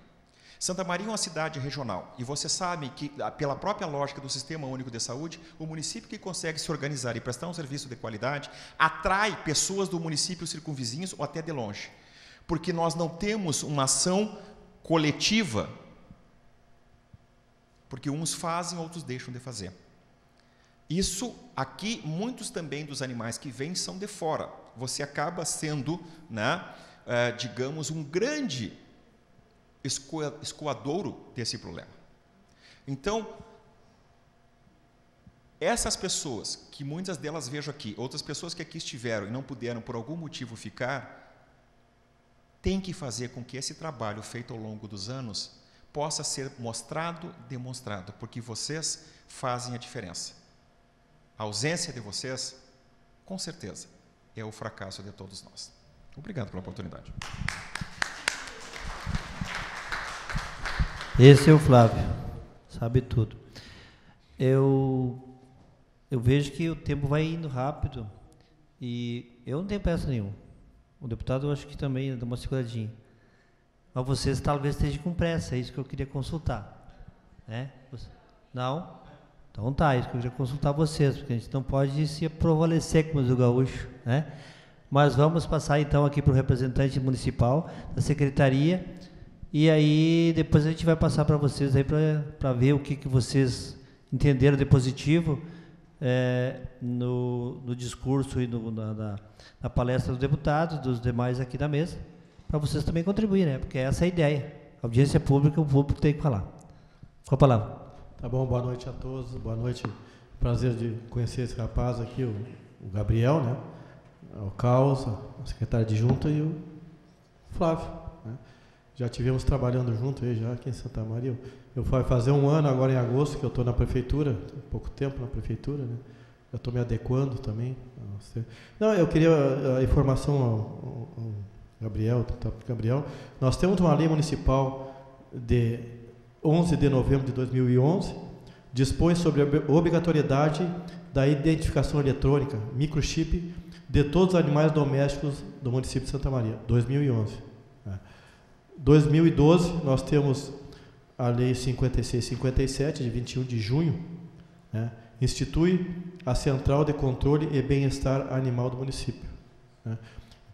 Santa Maria é uma cidade regional e você sabe que, ah, pela própria lógica do Sistema Único de Saúde, o município que consegue se organizar e prestar um serviço de qualidade atrai pessoas do município circunvizinhos ou até de longe. Porque nós não temos uma ação coletiva, porque uns fazem, outros deixam de fazer. Isso aqui, muitos também dos animais que vêm são de fora. Você acaba sendo, né, eh, digamos, um grande escoadouro desse problema. Então, essas pessoas, que muitas delas vejo aqui, outras pessoas que aqui estiveram e não puderam por algum motivo ficar, tem que fazer com que esse trabalho feito ao longo dos anos possa ser mostrado, demonstrado, porque vocês fazem a diferença. A ausência de vocês, com certeza, é o fracasso de todos nós. Obrigado pela oportunidade. Esse é o Flávio, sabe tudo. Eu, eu vejo que o tempo vai indo rápido e eu não tenho pressa nenhuma. O deputado eu acho que também dá uma seguradinha. Mas vocês talvez estejam com pressa, é isso que eu queria consultar. Né? Não? Então tá, isso que eu queria consultar vocês, porque a gente não pode se prevalecer como o gaúcho, né? Mas vamos passar então aqui para o representante municipal da secretaria e aí depois a gente vai passar para vocês aí para ver o que, que vocês entenderam de positivo é, no, no, discurso e no, na, na, na, palestra dos deputados, dos demais aqui da mesa, para vocês também contribuírem, né? porque essa é a ideia. Audiência pública, o público tem que falar. Com a palavra. Tá bom, boa noite a todos, boa noite. Prazer de conhecer esse rapaz aqui, o, o Gabriel, né? O Caos, o secretário de junta e o Flávio. Né? Já tivemos trabalhando junto aí, já aqui em Santa Maria. Eu fui fazer um ano agora em agosto que eu estou na prefeitura, pouco tempo na prefeitura, né? Eu estou me adequando também. Não, eu queria a informação ao, ao, ao Gabriel, Gabriel. Nós temos uma lei municipal de 11 de novembro de 2011, dispõe sobre a obrigatoriedade da identificação eletrônica, microchip, de todos os animais domésticos do município de Santa Maria, 2011. 2012, nós temos a Lei 5657, de 21 de junho, né, institui a Central de Controle e Bem-Estar Animal do município. Né.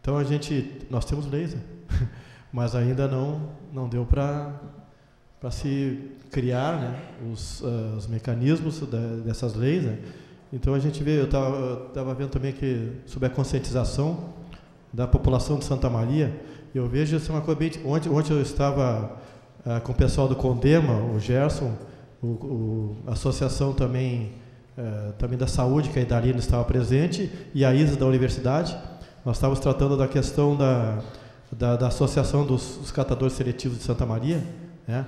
Então a gente, nós temos leis, né, mas ainda não, não deu para para se criar né, os, uh, os mecanismos da, dessas leis. Né. Então a gente vê, eu estava vendo também que sobre a conscientização da população de Santa Maria, eu vejo assim, uma coisa bem. Ontem, ontem eu estava ah, com o pessoal do Condema, o Gerson, o, o a associação também, eh, também da saúde, que a Idalina estava presente, e a Isa da universidade. Nós estávamos tratando da questão da, da, da Associação dos, dos, Catadores Seletivos de Santa Maria, né?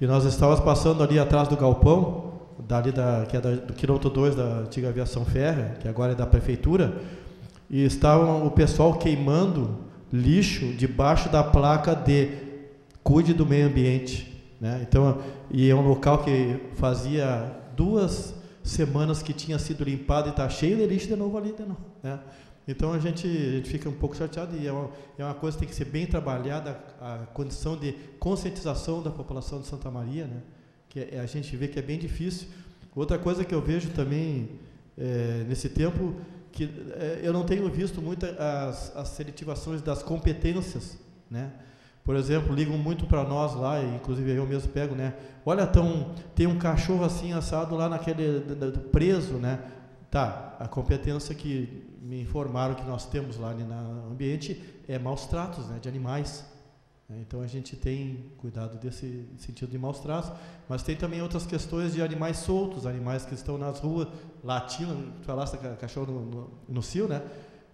E nós estávamos passando ali atrás do galpão, dali da, que é da, do quilômetro 2 da antiga aviação férrea, que agora é da prefeitura, e estavam o pessoal queimando lixo debaixo da placa de cuide do meio ambiente. Né? Então, e é um local que fazia duas semanas que tinha sido limpado e está cheio de lixo de novo ali de novo. Né? Então a gente, a gente fica um pouco chateado e é uma, é uma coisa que tem que ser bem trabalhada, a, condição de conscientização da população de Santa Maria, né? que é, a gente vê que é bem difícil. Outra coisa que eu vejo também é, nesse tempo que é, eu não tenho visto muito as, as seletivações das competências, né? Por exemplo, ligam muito para nós lá, inclusive eu mesmo pego, né? Olha, tão, tem um cachorro assim assado lá naquele preso, né? Tá, a competência que me informaram que nós temos lá no ambiente é maus tratos, né, de animais. Né? Então a gente tem cuidado desse sentido de maus tratos, mas tem também outras questões de animais soltos, animais que estão nas ruas, latindo, falaste cachorro no, no, no cio, né?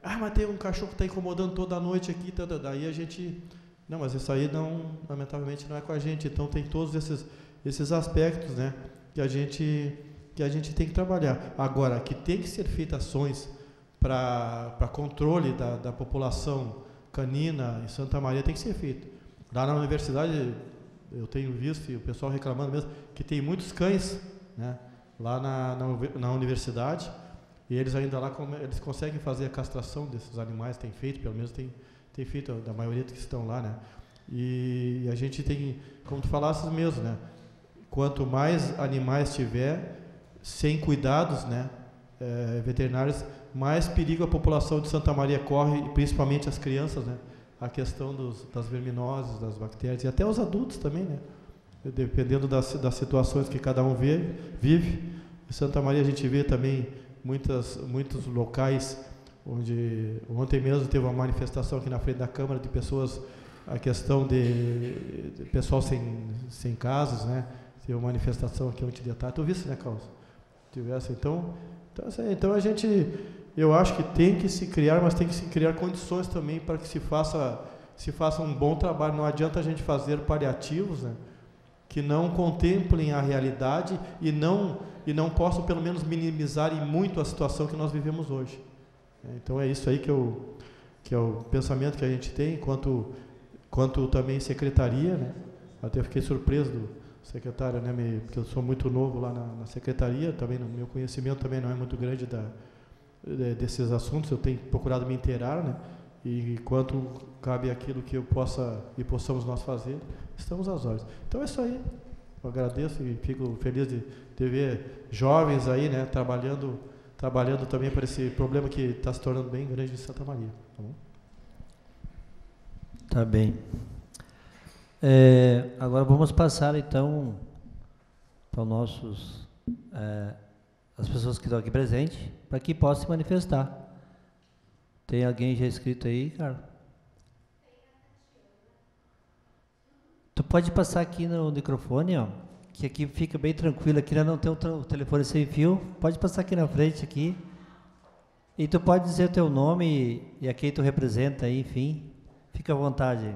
Ah, mas tem um cachorro que está incomodando toda noite aqui, tá, tá, daí a gente. Não, mas isso aí não, lamentavelmente não é com a gente. Então tem todos esses, esses aspectos, né? Que a gente que a gente tem que trabalhar. Agora, que tem que ser feitas ações para controle da, da população canina em Santa Maria tem que ser feito. Lá na universidade, eu tenho visto, e o pessoal reclamando mesmo, que tem muitos cães né, lá na, na, na universidade, e eles ainda lá eles conseguem fazer a castração desses animais, tem feito, pelo menos tem, tem feito, da maioria que estão lá. Né, e a gente tem, como tu falasses mesmo, né, quanto mais animais tiver, sem cuidados né, é, veterinários, mais perigo a população de Santa Maria corre, principalmente as crianças, né? a questão dos, das verminoses, das bactérias, e até os adultos também, né? dependendo das, das situações que cada um vê, vive. Em Santa Maria a gente vê também muitas, muitos locais onde ontem mesmo teve uma manifestação aqui na frente da Câmara de pessoas, a questão de, de pessoal sem, sem casas, né? Teve uma manifestação aqui ontem de tarde. Tu viste, né, Carlos? Então, então, assim, então a gente eu acho que tem que se criar, mas tem que se criar condições também para que se faça, se faça um bom trabalho. Não adianta a gente fazer paliativos, né? que não contemplem a realidade e não e não possam pelo menos minimizar em muito a situação que nós vivemos hoje. Então é isso aí que eu que é o pensamento que a gente tem enquanto quanto também secretaria, né? Até fiquei surpreso do secretário, né, me, porque eu sou muito novo lá na, na secretaria, também no meu conhecimento também não é muito grande da, de, desses assuntos, eu tenho procurado me inteirar, né? E quanto cabe aquilo que eu possa e possamos nós fazer, estamos às ordens. Então é isso aí. Eu agradeço e fico feliz de, de ver jovens aí, né, trabalhando, trabalhando também para esse problema que está se tornando bem grande em Santa Maria. Tá bom? Tá bem. É, agora vamos passar então para os nossos é, as pessoas que estão aqui presentes para que possam se manifestar. Tem alguém já escrito aí, cara? Tu pode passar aqui no microfone, ó, que aqui fica bem tranquilo. Aqui não tem o telefone sem fio. Pode passar aqui na frente aqui. E tu pode dizer o teu nome e, e a quem tu representa aí, enfim. Fica à vontade.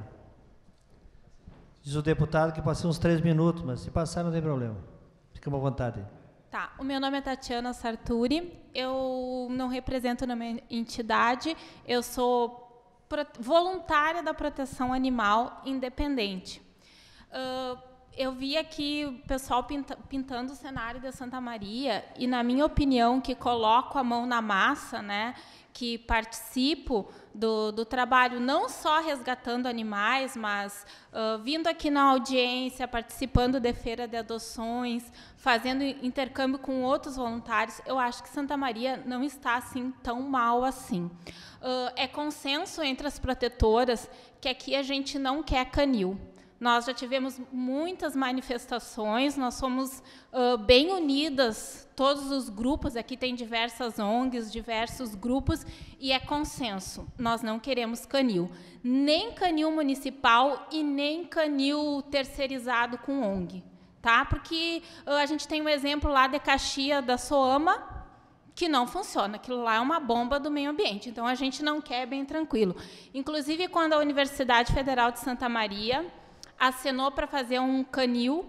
Diz o deputado que passa uns três minutos, mas se passar não tem problema. Fica à vontade. Tá, o meu nome é Tatiana Sarturi, eu não represento nenhuma entidade, eu sou voluntária da proteção animal independente. Uh, eu vi aqui o pessoal pinta, pintando o cenário da Santa Maria e, na minha opinião, que coloco a mão na massa, né, que participo do, do trabalho, não só resgatando animais, mas uh, vindo aqui na audiência, participando de feira de adoções, fazendo intercâmbio com outros voluntários, eu acho que Santa Maria não está assim tão mal assim. Uh, é consenso entre as protetoras que aqui a gente não quer canil. Nós já tivemos muitas manifestações, nós somos uh, bem unidas, todos os grupos, aqui tem diversas ONGs, diversos grupos, e é consenso, nós não queremos canil. Nem canil municipal e nem canil terceirizado com ONG. Tá? Porque uh, a gente tem um exemplo lá de Caxia da Soama, que não funciona. Aquilo lá é uma bomba do meio ambiente. Então, a gente não quer bem tranquilo. Inclusive, quando a Universidade Federal de Santa Maria acenou para fazer um canil.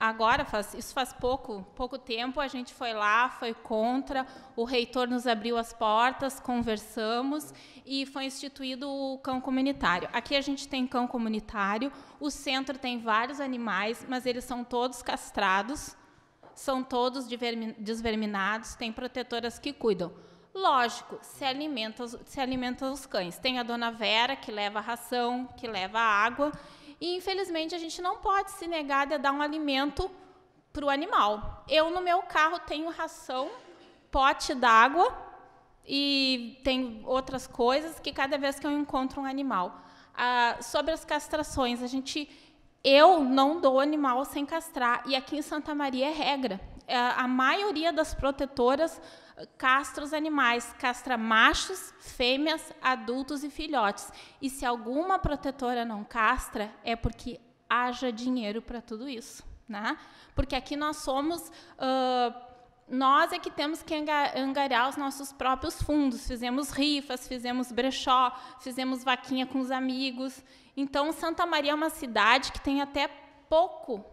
Agora, faz, isso faz pouco, pouco tempo, a gente foi lá, foi contra, o reitor nos abriu as portas, conversamos e foi instituído o cão comunitário. Aqui a gente tem cão comunitário, o centro tem vários animais, mas eles são todos castrados, são todos desverminados, tem protetoras que cuidam. Lógico, se alimenta, se os cães. Tem a dona Vera, que leva ração, que leva água, e, infelizmente, a gente não pode se negar de dar um alimento para o animal. Eu, no meu carro, tenho ração, pote d'água e tem outras coisas que cada vez que eu encontro um animal. Ah, sobre as castrações, a gente, eu não dou animal sem castrar e aqui em Santa Maria é regra. É, a maioria das protetoras castra os animais, castra machos, fêmeas, adultos e filhotes. E se alguma protetora não castra, é porque haja dinheiro para tudo isso. Né? Porque aqui nós somos. Uh, nós é que temos que angariar os nossos próprios fundos. Fizemos rifas, fizemos brechó, fizemos vaquinha com os amigos. Então, Santa Maria é uma cidade que tem até pouco,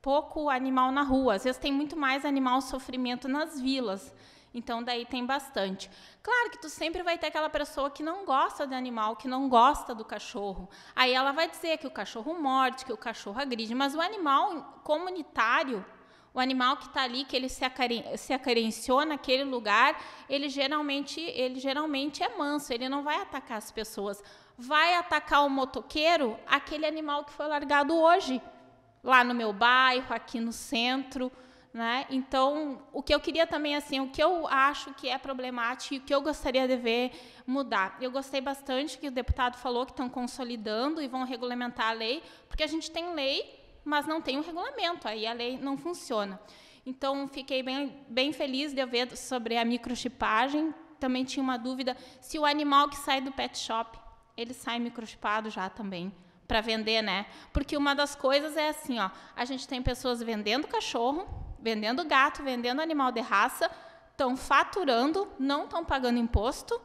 pouco animal na rua. Às vezes tem muito mais animal sofrimento nas vilas. Então, daí tem bastante. Claro que tu sempre vai ter aquela pessoa que não gosta de animal, que não gosta do cachorro. Aí ela vai dizer que o cachorro morde, que o cachorro agride, mas o animal comunitário, o animal que está ali, que ele se, acaren se acarenciou naquele lugar, ele geralmente, ele geralmente é manso, ele não vai atacar as pessoas. Vai atacar o motoqueiro, aquele animal que foi largado hoje, lá no meu bairro, aqui no centro. Né? Então, o que eu queria também, assim, o que eu acho que é problemático e o que eu gostaria de ver mudar. Eu gostei bastante que o deputado falou que estão consolidando e vão regulamentar a lei, porque a gente tem lei, mas não tem um regulamento, aí a lei não funciona. Então, fiquei bem, bem feliz de ver sobre a microchipagem. Também tinha uma dúvida se o animal que sai do pet shop, ele sai microchipado já também para vender, né? Porque uma das coisas é assim, ó, a gente tem pessoas vendendo cachorro, vendendo gato, vendendo animal de raça, estão faturando, não estão pagando imposto,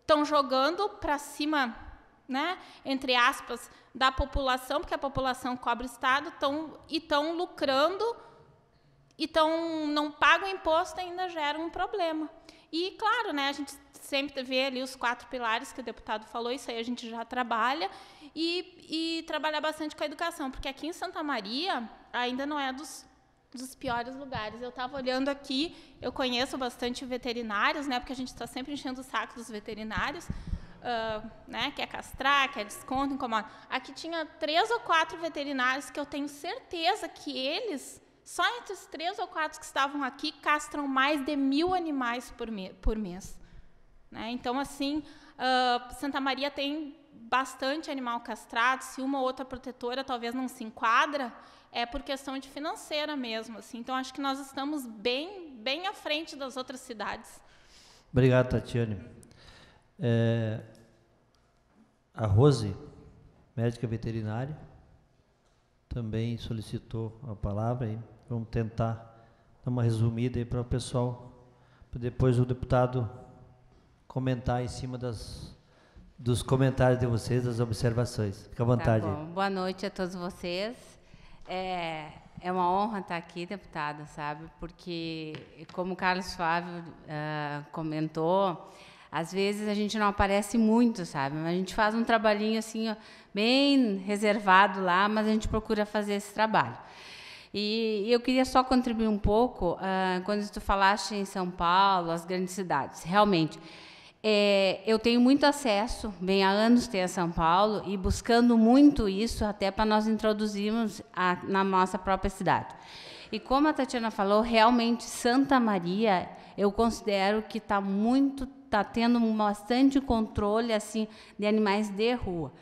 estão jogando para cima né, entre aspas, da população, porque a população cobra o Estado, tão, e estão lucrando e tão, não pagam imposto ainda gera um problema. E, claro, né, a gente sempre vê ali os quatro pilares que o deputado falou, isso aí a gente já trabalha, e, e trabalhar bastante com a educação, porque aqui em Santa Maria ainda não é dos, dos piores lugares. Eu estava olhando aqui, eu conheço bastante veterinários, né, porque a gente está sempre enchendo o saco dos veterinários, uh, né, quer castrar, quer desconto, incomoda. Aqui tinha três ou quatro veterinários que eu tenho certeza que eles, só entre os três ou quatro que estavam aqui, castram mais de mil animais por, me por mês. Né? Então, assim, uh, Santa Maria tem bastante animal castrado, se uma ou outra protetora talvez não se enquadra, é por questão de financeira mesmo. Assim. Então, acho que nós estamos bem, bem à frente das outras cidades. Obrigado, Tatiane. É, a Rose, médica veterinária, também solicitou a palavra. Aí. Vamos tentar dar uma resumida aí para o pessoal, para depois o deputado comentar em cima das, dos comentários de vocês, das observações. Fica à tá vontade. Tá Boa noite a todos vocês. É, é uma honra estar aqui, deputada, sabe? Porque, como o Carlos Flávio uh, comentou, às vezes a gente não aparece muito, sabe? A gente faz um trabalhinho assim, ó, bem reservado lá, mas a gente procura fazer esse trabalho. E, eu queria só contribuir um pouco uh, quando tu falaste em São Paulo, as grandes cidades. Realmente, é, eu tenho muito acesso, bem há anos tenho a São Paulo e buscando muito isso até para nós introduzirmos a, na nossa própria cidade. E como a Tatiana falou, realmente Santa Maria eu considero que está muito está tendo bastante controle assim de animais de rua.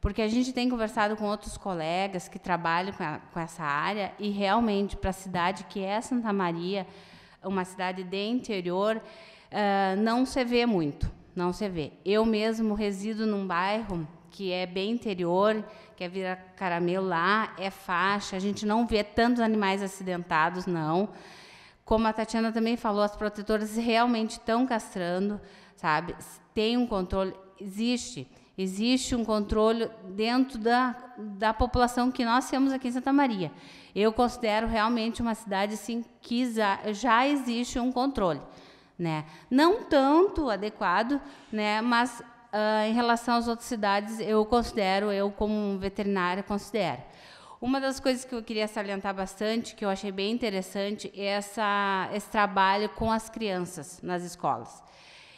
Porque a gente tem conversado com outros colegas que trabalham com, a, com essa área e realmente para a cidade que é Santa Maria, uma cidade de interior, uh, não se vê muito, não se vê. Eu mesmo resido num bairro que é bem interior, que é Vira Caramelo lá, é faixa, a gente não vê tantos animais acidentados, não. Como a Tatiana também falou, as protetoras realmente estão castrando, sabe? Tem um controle, existe, existe um controle dentro da, da população que nós temos aqui em Santa Maria. Eu considero realmente uma cidade assim, que já, já existe um controle. Né? Não tanto adequado, né? mas uh, em relação às outras cidades, eu considero, eu como veterinária, considero. Uma das coisas que eu queria salientar bastante, que eu achei bem interessante, é essa, esse trabalho com as crianças nas escolas.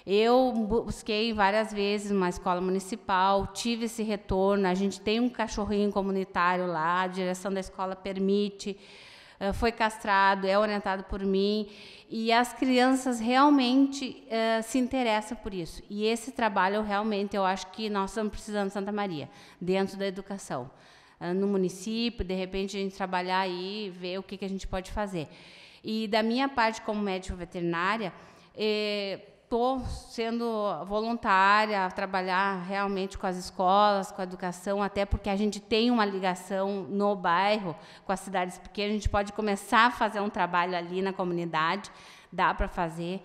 Eu busquei várias vezes uma escola municipal, tive esse retorno. A gente tem um cachorrinho comunitário lá, a direção da escola permite, foi castrado, é orientado por mim. E as crianças realmente uh, se interessam por isso. E esse trabalho, realmente, eu acho que nós estamos precisando de Santa Maria, dentro da educação. Ah, no município, de repente a gente trabalhar aí, ver o que, que a gente pode fazer. E da minha parte, como médico veterinária, estou sendo voluntária a trabalhar realmente com as escolas, com a educação, até porque a gente tem uma ligação no bairro com as cidades pequenas, a gente pode começar a fazer um trabalho ali na comunidade, dá para fazer.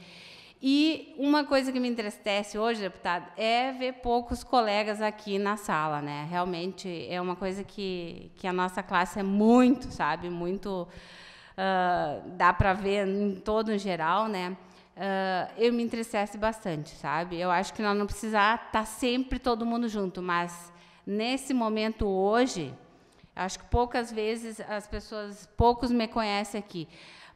E uma coisa que me entristece hoje, deputado, é ver poucos colegas aqui na sala, né? Realmente é uma coisa que, que a nossa classe é muito, sabe, muito uh, dá para ver em todo em geral, né? Uh, eu me entristece bastante, sabe? Eu acho que nós não precisar estar tá sempre todo mundo junto, mas nesse momento hoje, acho que poucas vezes as pessoas, poucos me conhecem aqui,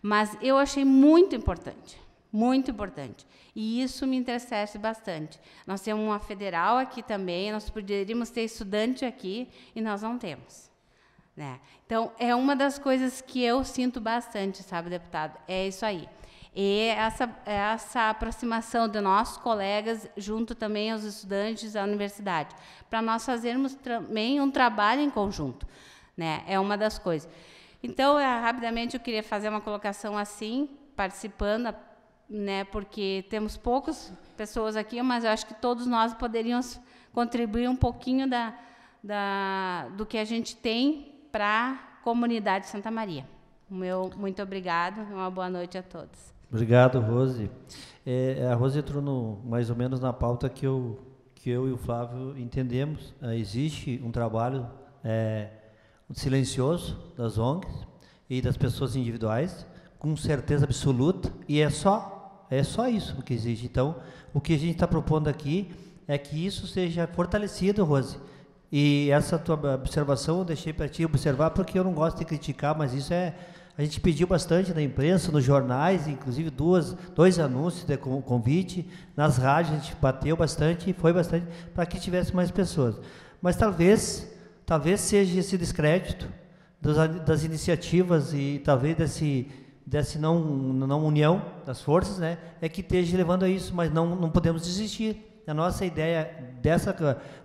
mas eu achei muito importante muito importante. E isso me entristece bastante. Nós temos uma federal aqui também, nós poderíamos ter estudante aqui e nós não temos. Né? Então, é uma das coisas que eu sinto bastante, sabe, deputado? É isso aí. E essa, essa aproximação de nossos colegas junto também aos estudantes da universidade, para nós fazermos também um trabalho em conjunto. Né? É uma das coisas. Então, rapidamente, eu queria fazer uma colocação assim, participando, né, porque temos poucas pessoas aqui, mas eu acho que todos nós poderíamos contribuir um pouquinho da, da, do que a gente tem para a comunidade de Santa Maria. Meu muito obrigado, uma boa noite a todos. Obrigado, Rose. É, a Rose entrou no, mais ou menos na pauta que eu, que eu e o Flávio entendemos, uh, existe um trabalho é, silencioso das ONGs e das pessoas individuais, com certeza absoluta, e é só, é só isso que existe. Então, o que a gente está propondo aqui é que isso seja fortalecido, Rose. E essa tua observação eu deixei para ti observar, porque eu não gosto de criticar, mas isso é. A gente pediu bastante na imprensa, nos jornais, inclusive duas, dois anúncios de convite, nas rádios a gente bateu bastante e foi bastante para que tivesse mais pessoas. Mas talvez, talvez seja esse descrédito das, das iniciativas e talvez desse, desse não, não união das forças, né, é que esteja levando a isso, mas não, não podemos desistir a nossa ideia dessa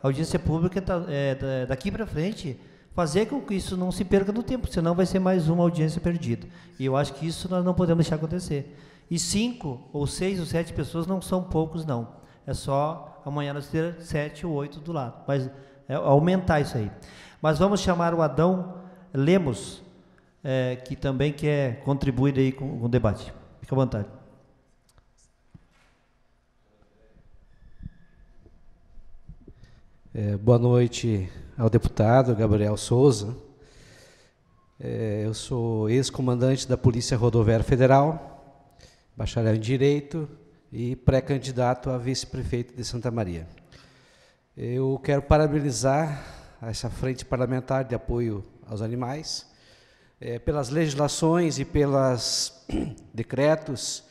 audiência pública tá, é, daqui para frente fazer com que isso não se perca no tempo, senão vai ser mais uma audiência perdida. E eu acho que isso nós não podemos deixar acontecer. E cinco, ou seis, ou sete pessoas não são poucos, não. É só amanhã nós ter sete ou oito do lado. Mas é aumentar isso aí. Mas vamos chamar o Adão Lemos, é, que também quer contribuir aí com, com o debate. Fique à vontade. É, boa noite ao deputado Gabriel Souza. É, eu sou ex-comandante da Polícia Rodoviária Federal, bacharel em Direito e pré-candidato a vice-prefeito de Santa Maria. Eu quero parabenizar essa frente parlamentar de apoio aos animais é, pelas legislações e pelos decretos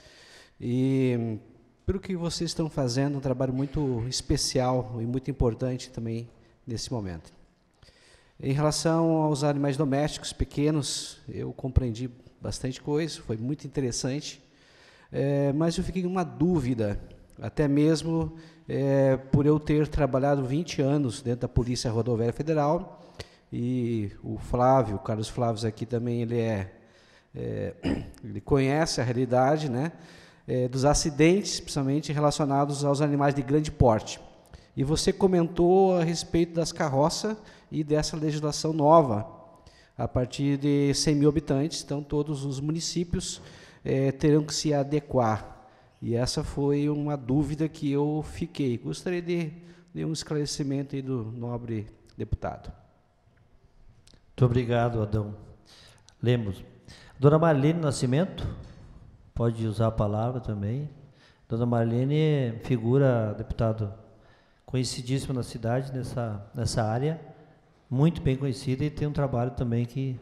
e pelo que vocês estão fazendo, um trabalho muito especial e muito importante também nesse momento. Em relação aos animais domésticos pequenos, eu compreendi bastante coisa, foi muito interessante, é, mas eu fiquei com uma dúvida, até mesmo é, por eu ter trabalhado 20 anos dentro da Polícia Rodoviária Federal, e o Flávio, o Carlos Flávio aqui também, ele é, é ele conhece a realidade, né? é, dos acidentes, principalmente relacionados aos animais de grande porte. E você comentou a respeito das carroças e dessa legislação nova, a partir de 100 mil habitantes, então todos os municípios é, terão que se adequar. E essa foi uma dúvida que eu fiquei. Gostaria de, de um esclarecimento aí do nobre deputado. Muito obrigado, Adão. Lemos. Dona Marlene Nascimento pode usar a palavra também. Dona Marlene, figura, deputado, conhecidíssima na cidade, nessa, nessa área, muito bem conhecida e tem um trabalho também que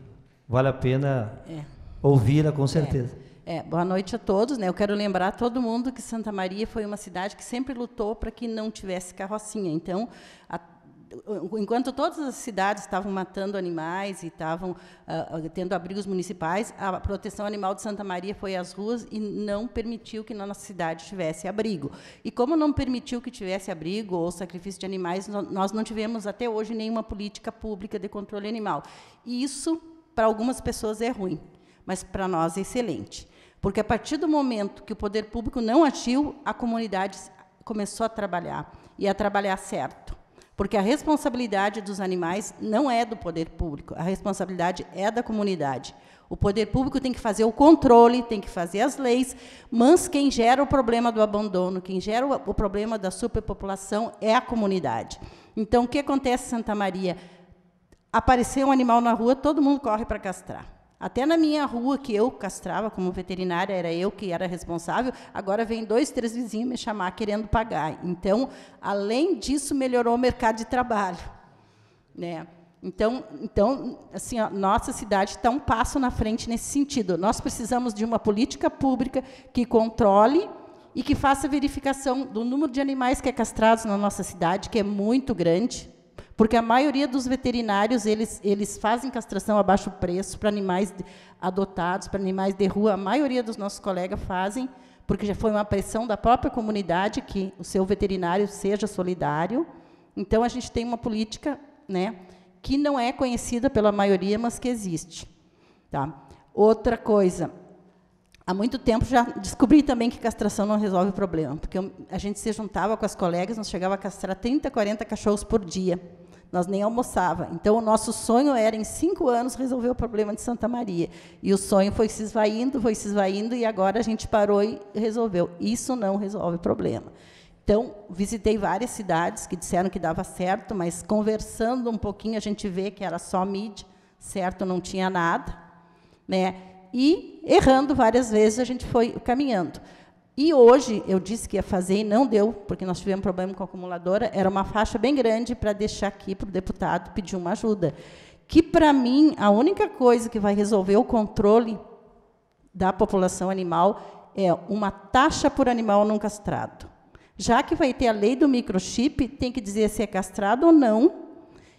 vale a pena é. ouvi-la com certeza. É. é. boa noite a todos. Né? Eu quero lembrar a todo mundo que Santa Maria foi uma cidade que sempre lutou para que não tivesse carrocinha. Então, a, enquanto todas as cidades estavam matando animais e estavam uh, tendo abrigos municipais, a proteção animal de Santa Maria foi às ruas e não permitiu que na nossa cidade tivesse abrigo. E como não permitiu que tivesse abrigo ou sacrifício de animais, nós não tivemos até hoje nenhuma política pública de controle animal. E isso, para algumas pessoas, é ruim, mas para nós é excelente. Porque a partir do momento que o poder público não agiu, a comunidade começou a trabalhar, e a trabalhar certo. Porque a responsabilidade dos animais não é do poder público, a responsabilidade é da comunidade. O poder público tem que fazer o controle, tem que fazer as leis, mas quem gera o problema do abandono, quem gera o problema da superpopulação é a comunidade. Então, o que acontece em Santa Maria? Apareceu um animal na rua, todo mundo corre para castrar. Até na minha rua, que eu castrava como veterinária, era eu que era responsável, agora vem dois, três vizinhos me chamar querendo pagar. Então, além disso, melhorou o mercado de trabalho. Né? Então, então assim, ó, nossa cidade está um passo na frente nesse sentido. Nós precisamos de uma política pública que controle e que faça verificação do número de animais que é castrados na nossa cidade, que é muito grande. Porque a maioria dos veterinários, eles, eles fazem castração a baixo preço para animais adotados, para animais de rua. A maioria dos nossos colegas fazem, porque já foi uma pressão da própria comunidade que o seu veterinário seja solidário. Então, a gente tem uma política né, que não é conhecida pela maioria, mas que existe. Tá? Outra coisa, há muito tempo já descobri também que castração não resolve o problema, porque a gente se juntava com as colegas, nós chegava a castrar 30, 40 cachorros por dia nós nem almoçava. Então, o nosso sonho era, em cinco anos, resolver o problema de Santa Maria. E o sonho foi se esvaindo, foi se esvaindo, e agora a gente parou e resolveu. Isso não resolve o problema. Então, visitei várias cidades que disseram que dava certo, mas conversando um pouquinho a gente vê que era só mídia, certo não tinha nada, né? E errando várias vezes a gente foi caminhando. E hoje eu disse que ia fazer e não deu, porque nós tivemos problema com a acumuladora, era uma faixa bem grande para deixar aqui para o deputado pedir uma ajuda. Que, para mim, a única coisa que vai resolver o controle da população animal é uma taxa por animal não castrado. Já que vai ter a lei do microchip, tem que dizer se é castrado ou não,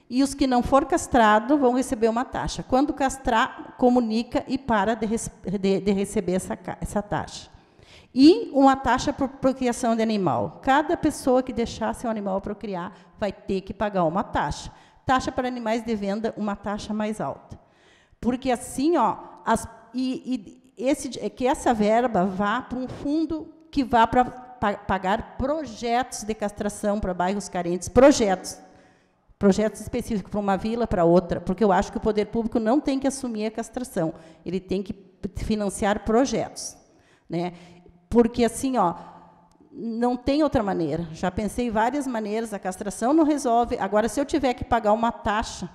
e os que não for castrado vão receber uma taxa. Quando castrar, comunica e para de, de, de receber essa, essa taxa. E uma taxa por procriação de animal. Cada pessoa que deixar seu animal procriar vai ter que pagar uma taxa. Taxa para animais de venda, uma taxa mais alta. Porque assim, ó, as, e, e esse, que essa verba vá para um fundo que vá para pagar projetos de castração para bairros carentes, projetos, projetos específicos para uma vila, para outra, porque eu acho que o poder público não tem que assumir a castração, ele tem que financiar projetos, né? Porque assim, ó, não tem outra maneira. Já pensei várias maneiras, a castração não resolve. Agora, se eu tiver que pagar uma taxa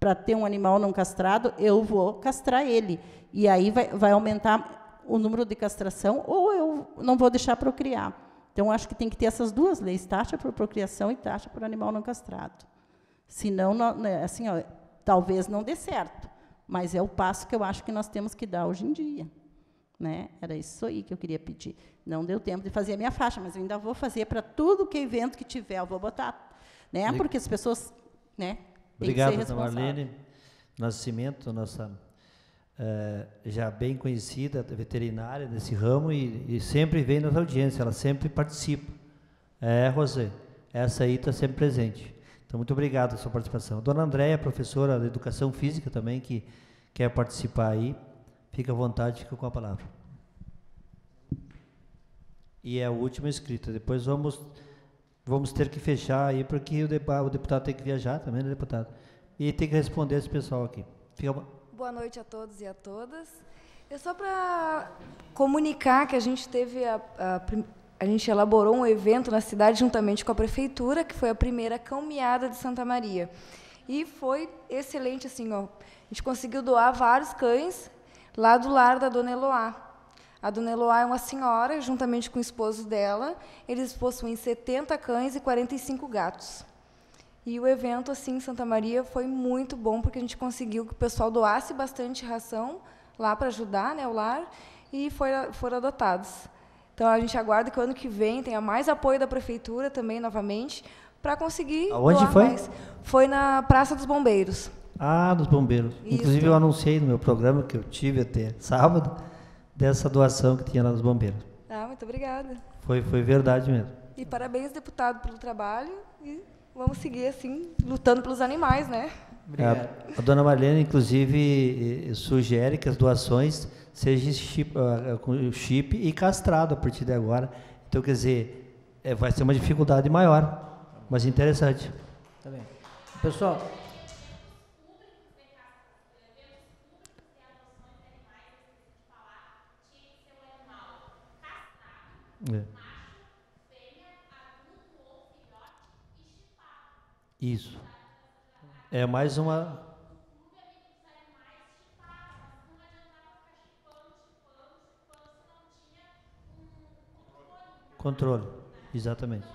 para ter um animal não castrado, eu vou castrar ele. E aí vai, vai aumentar o número de castração, ou eu não vou deixar procriar. Então, acho que tem que ter essas duas leis, taxa por procriação e taxa por animal não castrado. Senão, não, né, assim, ó, talvez não dê certo, mas é o passo que eu acho que nós temos que dar hoje em dia. Né? Era isso aí que eu queria pedir. Não deu tempo de fazer a minha faixa, mas eu ainda vou fazer para tudo que evento que tiver, eu vou botar. Né? Porque as pessoas né, Obrigado, Dona Marlene Nascimento, nossa é, já bem conhecida, veterinária nesse ramo e, e, sempre vem nas audiências, ela sempre participa. É, Rosé, essa aí está sempre presente. Então, muito obrigado pela sua participação. Dona Andréia, professora de Educação Física também, que quer participar aí, fica à vontade, fica com a palavra. E é a última inscrita. Depois vamos, vamos ter que fechar aí, porque o, deputado tem que viajar também, né, deputado? E tem que responder esse pessoal aqui. Fica Boa noite a todos e a todas. É só para comunicar que a gente teve a, a, a, gente elaborou um evento na cidade juntamente com a prefeitura, que foi a primeira caminhada de Santa Maria. E foi excelente assim, ó. A gente conseguiu doar vários cães lá do lar da Dona Eloá. A Dona Eloá é uma senhora, juntamente com o esposo dela. Eles possuem 70 cães e 45 gatos. E o evento assim em Santa Maria foi muito bom porque a gente conseguiu que o pessoal doasse bastante ração lá para ajudar, né, o lar, e foi, foram adotados. Então a gente aguarda que o ano que vem tenha mais apoio da prefeitura também novamente para conseguir Aonde doar foi? mais. Foi na Praça dos Bombeiros. Ah, dos bombeiros. Isso. Inclusive eu anunciei no meu programa que eu tive até sábado dessa doação que tinha lá dos bombeiros. Ah, muito obrigada. Foi foi verdade mesmo. E parabéns deputado pelo trabalho e vamos seguir assim, lutando pelos animais, né? Obrigado. A, a dona Marlene, inclusive, sugere que as doações sejam chip, uh, com chip e castrado a partir de agora. Então, quer dizer, é, vai ser uma dificuldade maior, mas interessante. Tá bem. Pessoal, É. Isso. É mais uma. Controle, exatamente.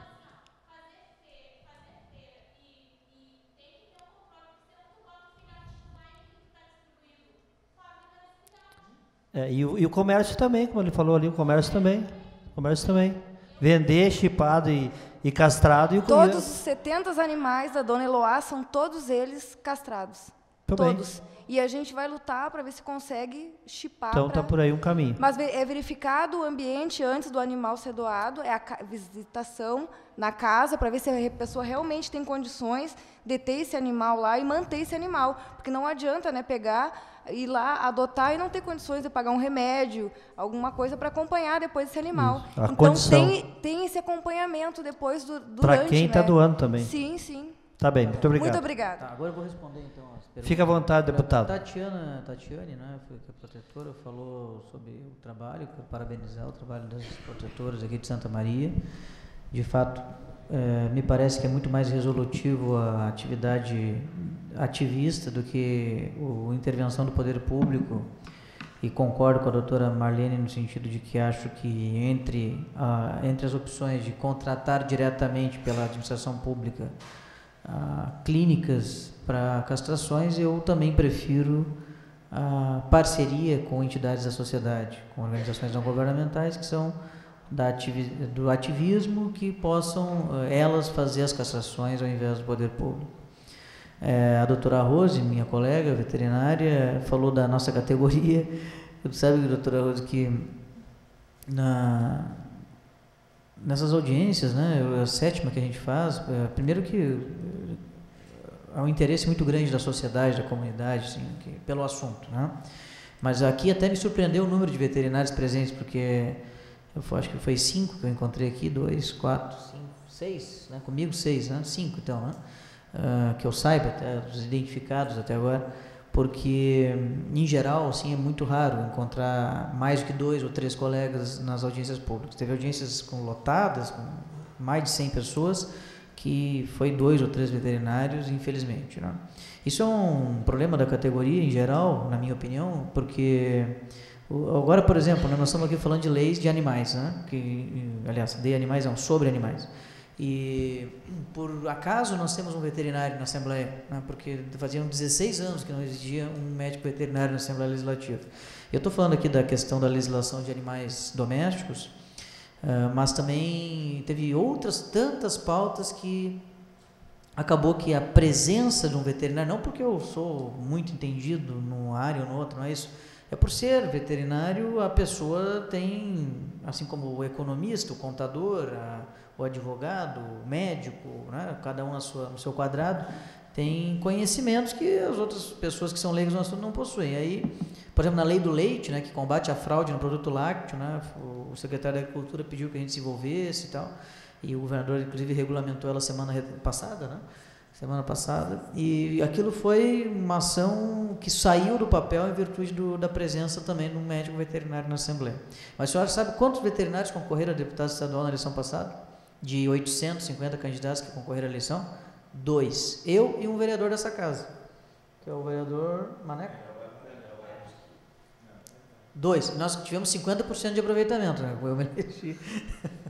É, e, o, e o comércio também, como ele falou ali, o comércio também. O comércio também. Vender chipado e, e castrado. E todos os 70 animais da Dona Eloá são todos eles castrados. Todos. Bem. E a gente vai lutar para ver se consegue chipar. Então está por aí um caminho. Mas é verificado o ambiente antes do animal ser doado, é a visitação na casa para ver se a pessoa realmente tem condições de ter esse animal lá e manter esse animal, porque não adianta, né, pegar ir lá adotar e não ter condições de pagar um remédio, alguma coisa para acompanhar depois esse animal. Então tem, tem esse acompanhamento depois do Para quem está né? doando também. Sim, sim. Tá bem, muito obrigado. Muito obrigada. Tá, agora eu vou responder então as perguntas. Fica à vontade, deputado. A Tatiana, Tatiane, né, foi a protetora, falou sobre o trabalho, parabenizar o trabalho das protetoras aqui de Santa Maria. De fato, é, me parece que é muito mais resolutivo a atividade ativista do que a intervenção do poder público. E concordo com a doutora Marlene no sentido de que acho que entre, a, entre as opções de contratar diretamente pela administração pública clínicas para castrações, eu também prefiro a parceria com entidades da sociedade, com organizações não governamentais que são ativi do ativismo que possam eh, elas fazer as castrações ao invés do poder público. É, a doutora Rose, minha colega veterinária, falou da nossa categoria. Você sabe, doutora Rose, que na, nessas audiências, né, a sétima que a gente faz, é, primeiro que eh, há um interesse muito grande da sociedade, da comunidade, assim, que, pelo assunto. Né? Mas aqui até me surpreendeu o número de veterinários presentes, porque eu acho que foi cinco que eu encontrei aqui, dois, quatro, cinco, seis, né? comigo seis, né? cinco então, né? Uh, que eu saiba, até, os identificados até agora, porque em geral assim é muito raro encontrar mais do que dois ou três colegas nas audiências públicas. Teve audiências com lotadas, com mais de 100 pessoas, que foi dois ou três veterinários, infelizmente. Né? Isso é um problema da categoria em geral, na minha opinião, porque Agora, por exemplo, né, nós estamos aqui falando de leis de animais, né? que, aliás, de animais não, sobre animais. E por acaso nós temos um veterinário na Assembleia, né? porque faziam 16 anos que não existia um médico veterinário na Assembleia Legislativa. Eu estou falando aqui da questão da legislação de animais domésticos, uh, mas também teve outras tantas pautas que acabou que a presença de um veterinário, não porque eu sou muito entendido numa área ou no outro, não é isso, é por ser veterinário, a pessoa tem, assim como o economista, o contador, a, o advogado, o médico, né, cada um sua, no seu quadrado, tem conhecimentos que as outras pessoas que são leigas no assunto não possuem. Aí, por exemplo, na lei do leite, né, que combate a fraude no produto lácteo, né, o secretário da Agricultura pediu que a gente se envolvesse e tal, e o governador, inclusive, regulamentou ela semana passada, né, semana passada, e aquilo foi uma ação que saiu do papel em virtude do, da presença também de um médico veterinário na Assembleia. Mas a senhora sabe quantos veterinários concorreram a deputado estadual na eleição passada? De 850 candidatos que concorreram à eleição? Dois. Eu e um vereador dessa casa, que é o vereador Maneco. Dois. Nós tivemos 50% de aproveitamento, né? Eu me elegi.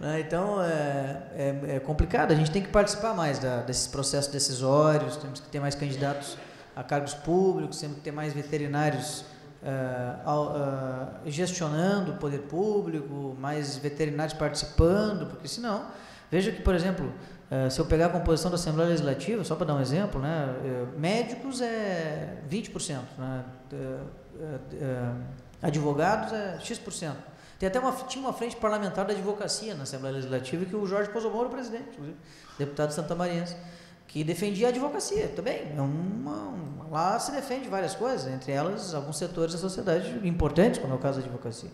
Né? Então é, é, é, complicado, a gente tem que participar mais da, desses processos decisórios, temos que ter mais candidatos a cargos públicos, temos que ter mais veterinários uh, uh, gestionando o poder público, mais veterinários participando, porque senão, veja que, por exemplo, uh, se eu pegar a composição da Assembleia Legislativa, só para dar um exemplo, né, médicos é 20%, né, advogados é X%. Tem até uma, tinha uma frente parlamentar da advocacia na Assembleia Legislativa que o Jorge Pozomon era presidente, deputado Santa Mariense, que defendia a advocacia também. É uma, uma, lá se defende várias coisas, entre elas alguns setores da sociedade importantes, como é o caso da advocacia.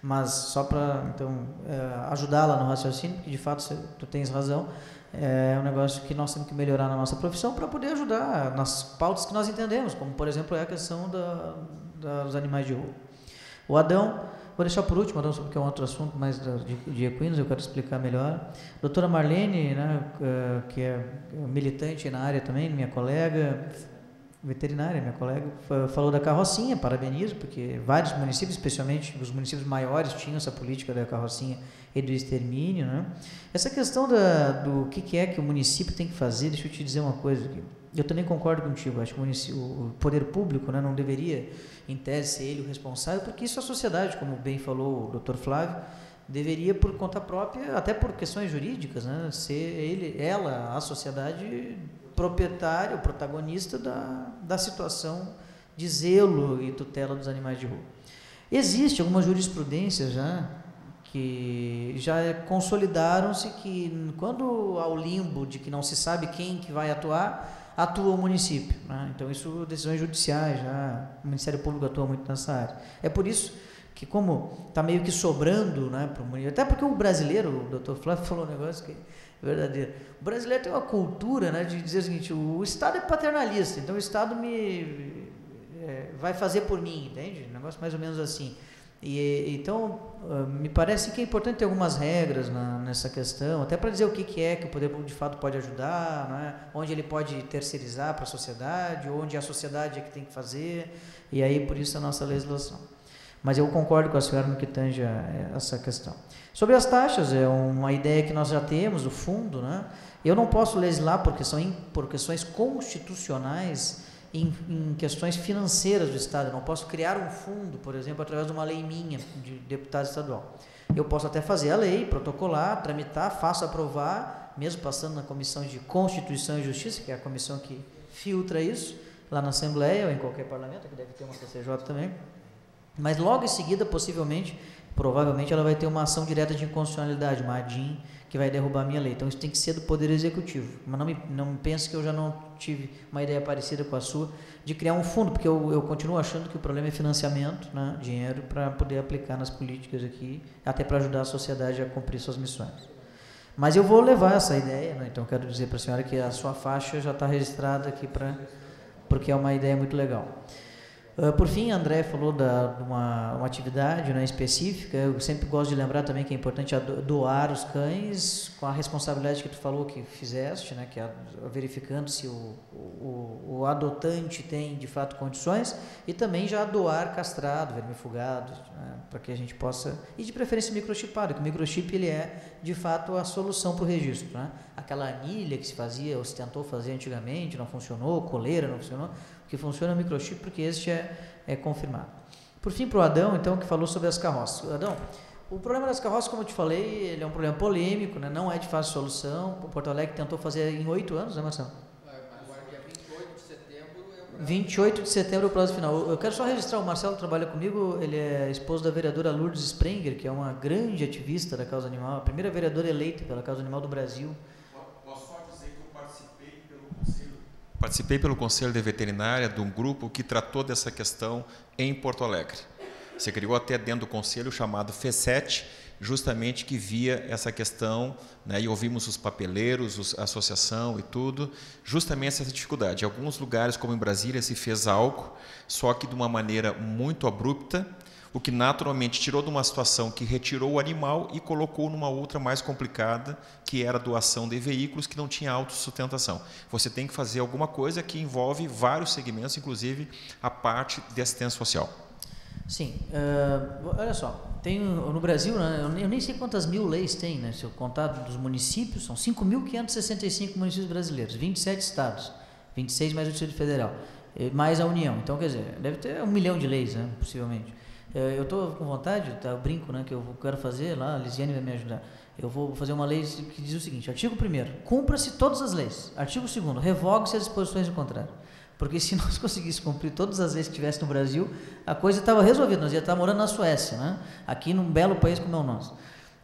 Mas só para então é, ajudá-la no raciocínio, porque de fato você, tu tens razão, é um negócio que nós temos que melhorar na nossa profissão para poder ajudar nas pautas que nós entendemos, como por exemplo é a questão da, dos animais de rua. O Adão Vou deixar por último, Adão, porque é um outro assunto mais de, de equinos, eu quero explicar melhor. Doutora Marlene, né, eh, que é militante na área também, minha colega, veterinária, minha colega, falou da carrocinha, parabenizo, porque vários municípios, especialmente os municípios maiores, tinham essa política da carrocinha e do extermínio. Né? Essa questão da, do que, que é que o município tem que fazer, deixa eu te dizer uma coisa aqui. Eu também concordo contigo, acho que o, o poder público né, não deveria em tese, ser ele o responsável, porque isso a sociedade, como bem falou o Dr. Flávio, deveria por conta própria, até por questões jurídicas, né, ser ele, ela, a sociedade proprietária, o protagonista da, da situação de zelo e tutela dos animais de rua. Existe algumas jurisprudências já que já consolidaram-se que quando há o limbo de que não se sabe quem que vai atuar, atua o município. Né? Então, isso decisões judiciais, já, o Ministério Público atua muito nessa área. É por isso que, como está meio que sobrando né, para o município, até porque o brasileiro, o doutor Flávio falou um negócio que é verdadeiro, o brasileiro tem uma cultura né, de dizer o seguinte: o Estado é paternalista, então o Estado me é, vai fazer por mim, entende? Um negócio mais ou menos assim. E, então, uh, me parece que é importante ter algumas regras na, nessa questão, até para dizer o que, que é que o poder público de fato pode ajudar, né? onde ele pode terceirizar para a sociedade, onde a sociedade é que tem que fazer, e aí por isso a nossa legislação. Mas eu concordo com a senhora no que tange a, essa questão. Sobre as taxas, é uma ideia que nós já temos, do fundo, né? Eu não posso legislar porque são por questões constitucionais em, em, questões financeiras do Estado. Eu não posso criar um fundo, por exemplo, através de uma lei minha de deputado estadual. Eu posso até fazer a lei, protocolar, tramitar, faço aprovar, mesmo passando na Comissão de Constituição e Justiça, que é a comissão que filtra isso, lá na Assembleia ou em qualquer parlamento, que deve ter uma CCJ também. Mas logo em seguida, possivelmente, provavelmente ela vai ter uma ação direta de inconstitucionalidade, uma ADIM, que vai derrubar a minha lei. Então isso tem que ser do Poder Executivo. Mas não me, não pense que eu já não tive uma ideia parecida com a sua de criar um fundo, porque eu, eu continuo achando que o problema é financiamento, né, dinheiro, para poder aplicar nas políticas aqui, até para ajudar a sociedade a cumprir suas missões. Mas eu vou levar essa ideia, né, então quero dizer para a senhora que a sua faixa já está registrada aqui, pra, porque é uma ideia muito legal. Uh, por fim, André falou de uma, uma atividade né, específica. Eu sempre gosto de lembrar também que é importante doar os cães com a responsabilidade que tu falou que fizeste, né, que é verificando se o, o, o adotante tem de fato condições e também já doar castrado, vermifugado, né, para que a gente possa e de preferência microchipado, que o microchip ele é de fato a solução para o registro. Né? Aquela anilha que se fazia, ou se tentou fazer antigamente, não funcionou, coleira não funcionou que funciona o microchip, porque este é, é confirmado. Por fim, para o Adão, então, que falou sobre as carroças. Adão, o problema das carroças, como eu te falei, ele é um problema polêmico, né? não é de fácil solução. O Porto Alegre tentou fazer em oito anos, né, Marcelo? 28 de setembro é o prazo final. Eu quero só registrar, o Marcelo trabalha comigo, ele é esposo da vereadora Lourdes Sprenger, que é uma grande ativista da causa animal, a primeira vereadora eleita pela causa animal do Brasil. Participei pelo Conselho de Veterinária de um grupo que tratou dessa questão em Porto Alegre. Você criou até dentro do conselho chamado FESET, justamente que via essa questão, né, e ouvimos os papeleiros, a associação e tudo, justamente essa dificuldade. Em alguns lugares, como em Brasília, se fez algo, só que de uma maneira muito abrupta, o que naturalmente tirou de uma situação que retirou o animal e colocou numa outra mais complicada, que era a doação de veículos que não tinha autossustentação. Você tem que fazer alguma coisa que envolve vários segmentos, inclusive a parte de assistência social. Sim, uh, olha só, tem no Brasil, né, eu nem sei quantas mil leis tem, né, se eu contar dos municípios, são 5.565 municípios brasileiros, 27 estados, 26 mais o Distrito Federal, mais a União. Então, quer dizer, deve ter um milhão de leis, né, possivelmente. É, eu estou com vontade, tá, eu brinco, né, que eu quero fazer lá, a Lisiane vai me ajudar. Eu vou fazer uma lei que diz o seguinte: artigo 1 cumpra-se todas as leis. Artigo 2 revogue-se as disposições do contrário. Porque se nós conseguíssemos cumprir todas as leis que tivesse no Brasil, a coisa estava resolvida, nós ia estar morando na Suécia, né? aqui num belo país como é o nosso.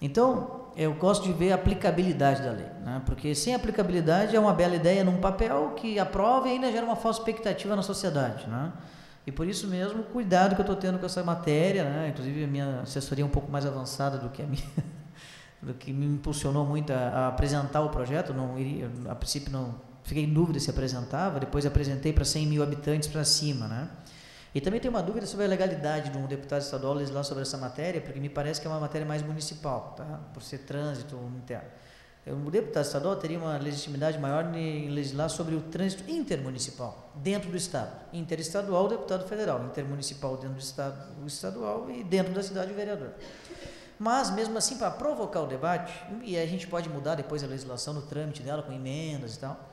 Então, eu gosto de ver a aplicabilidade da lei, né? porque sem aplicabilidade é uma bela ideia num papel que aprova e ainda gera uma falsa expectativa na sociedade. Né? E por isso mesmo, cuidado que eu estou tendo com essa matéria, né? inclusive a minha assessoria é um pouco mais avançada do que a minha, do que me impulsionou muito a, a apresentar o projeto. Não iria, a princípio não fiquei em dúvida se apresentava, depois apresentei para 100 mil habitantes para cima, né? E também tenho uma dúvida sobre a legalidade de um deputado estadual legislar sobre essa matéria, porque me parece que é uma matéria mais municipal, tá? por ser trânsito interno. O deputado estadual teria uma legitimidade maior em legislar sobre o trânsito intermunicipal, dentro do Estado. Interestadual, o deputado federal. Intermunicipal, dentro do Estado, o estadual. E dentro da cidade, o vereador. Mas, mesmo assim, para provocar o debate, e a gente pode mudar depois a legislação no trâmite dela, com emendas e tal.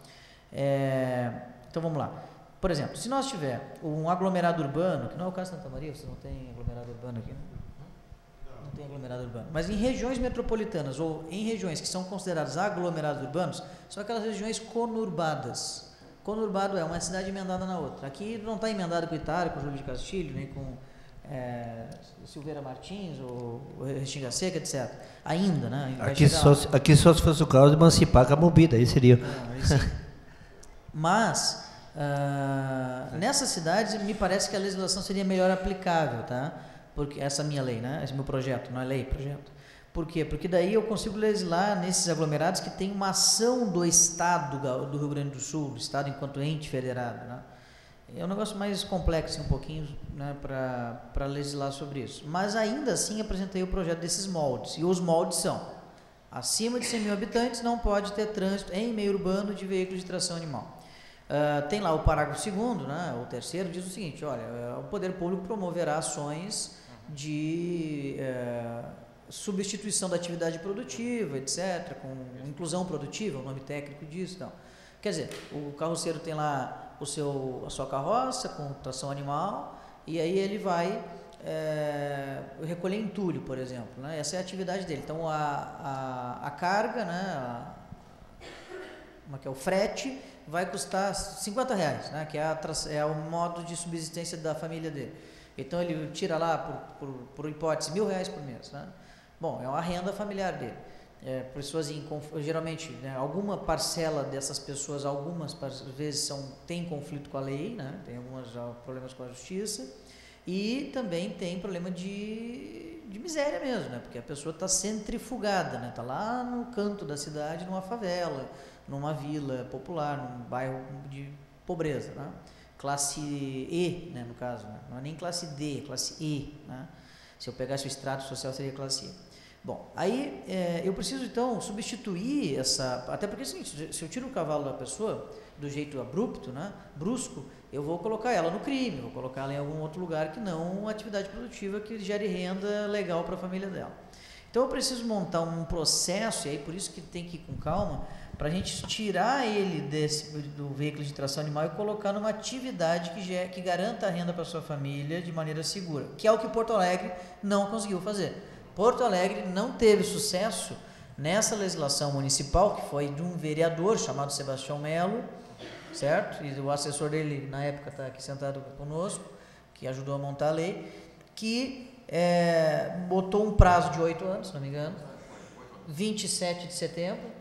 É, então, vamos lá. Por exemplo, se nós tiver um aglomerado urbano, que não é o caso de Santa Maria, você não tem aglomerado urbano aqui, né? Tem aglomerado urbano. Mas em regiões metropolitanas ou em regiões que são consideradas aglomerados urbanos, são aquelas regiões conurbadas. Conurbado é uma cidade emendada na outra. Aqui não está emendado com Itália, com Júlio de Castilho, nem com é, Silveira Martins ou Restinga Seca, etc. Ainda, né? aqui só, aqui só se fosse o caso de emancipar a Camubida, aí seria. Não, aí Mas, uh, nessas cidades, me parece que a legislação seria melhor aplicável, tá? Porque essa minha lei, né? Esse meu projeto, não é lei, projeto. Por quê? Porque daí eu consigo legislar nesses aglomerados que tem uma ação do Estado do Rio Grande do Sul, do Estado enquanto ente federado, né? é um negócio mais complexo um pouquinho né, para legislar sobre isso. Mas ainda assim apresentei o projeto desses moldes. E os moldes são: acima de 100 mil habitantes não pode ter trânsito em meio urbano de veículos de tração animal. Uh, tem lá o parágrafo segundo, né, o terceiro, diz o seguinte: olha, é, o poder público promoverá ações de uh, substituição da atividade produtiva, etc., com inclusão produtiva, o nome técnico disso. Então. Quer dizer, o carroceiro tem lá o seu, a sua carroça com tração animal, e aí ele vai é, recolher entulho, por exemplo. Né? Essa é a atividade dele. Então, a, a, a carga, né, a, uma que é o frete, vai custar 50 reais, né, que é, a, é o modo de subsistência da família dele. Então ele tira lá, por, por, por hipótese, mil reais por mês. Né? Bom, é uma renda familiar dele. É, pessoas em, geralmente, né, alguma parcela dessas pessoas, algumas vezes são, tem conflito com a lei, né, tem alguns problemas com a justiça, e também tem problema de, de miséria mesmo, né, porque a pessoa está centrifugada, está né, tá lá no canto da cidade, numa favela, numa vila popular, num bairro de pobreza, né? Classe E, né, no caso, né? não é nem classe D, é classe E. Né? Se eu pegasse o extrato social, seria classe E. Bom, aí é, eu preciso então substituir essa. Até porque é o seguinte: se eu tiro o cavalo da pessoa do jeito abrupto, né, brusco, eu vou colocar ela no crime, vou colocar ela em algum outro lugar que não uma atividade produtiva que gere renda legal para a família dela. Então eu preciso montar um processo, e aí por isso que tem que ir com calma, para a gente tirar ele desse, do veículo de tração animal e colocar numa atividade que, que garanta a renda para sua família de maneira segura, que é o que Porto Alegre não conseguiu fazer. Porto Alegre não teve sucesso nessa legislação municipal, que foi de um vereador chamado Sebastião Melo, certo? E o assessor dele, na época, está aqui sentado conosco, que ajudou a montar a lei, que é, botou um prazo de oito anos, se não me engano, 27 de setembro,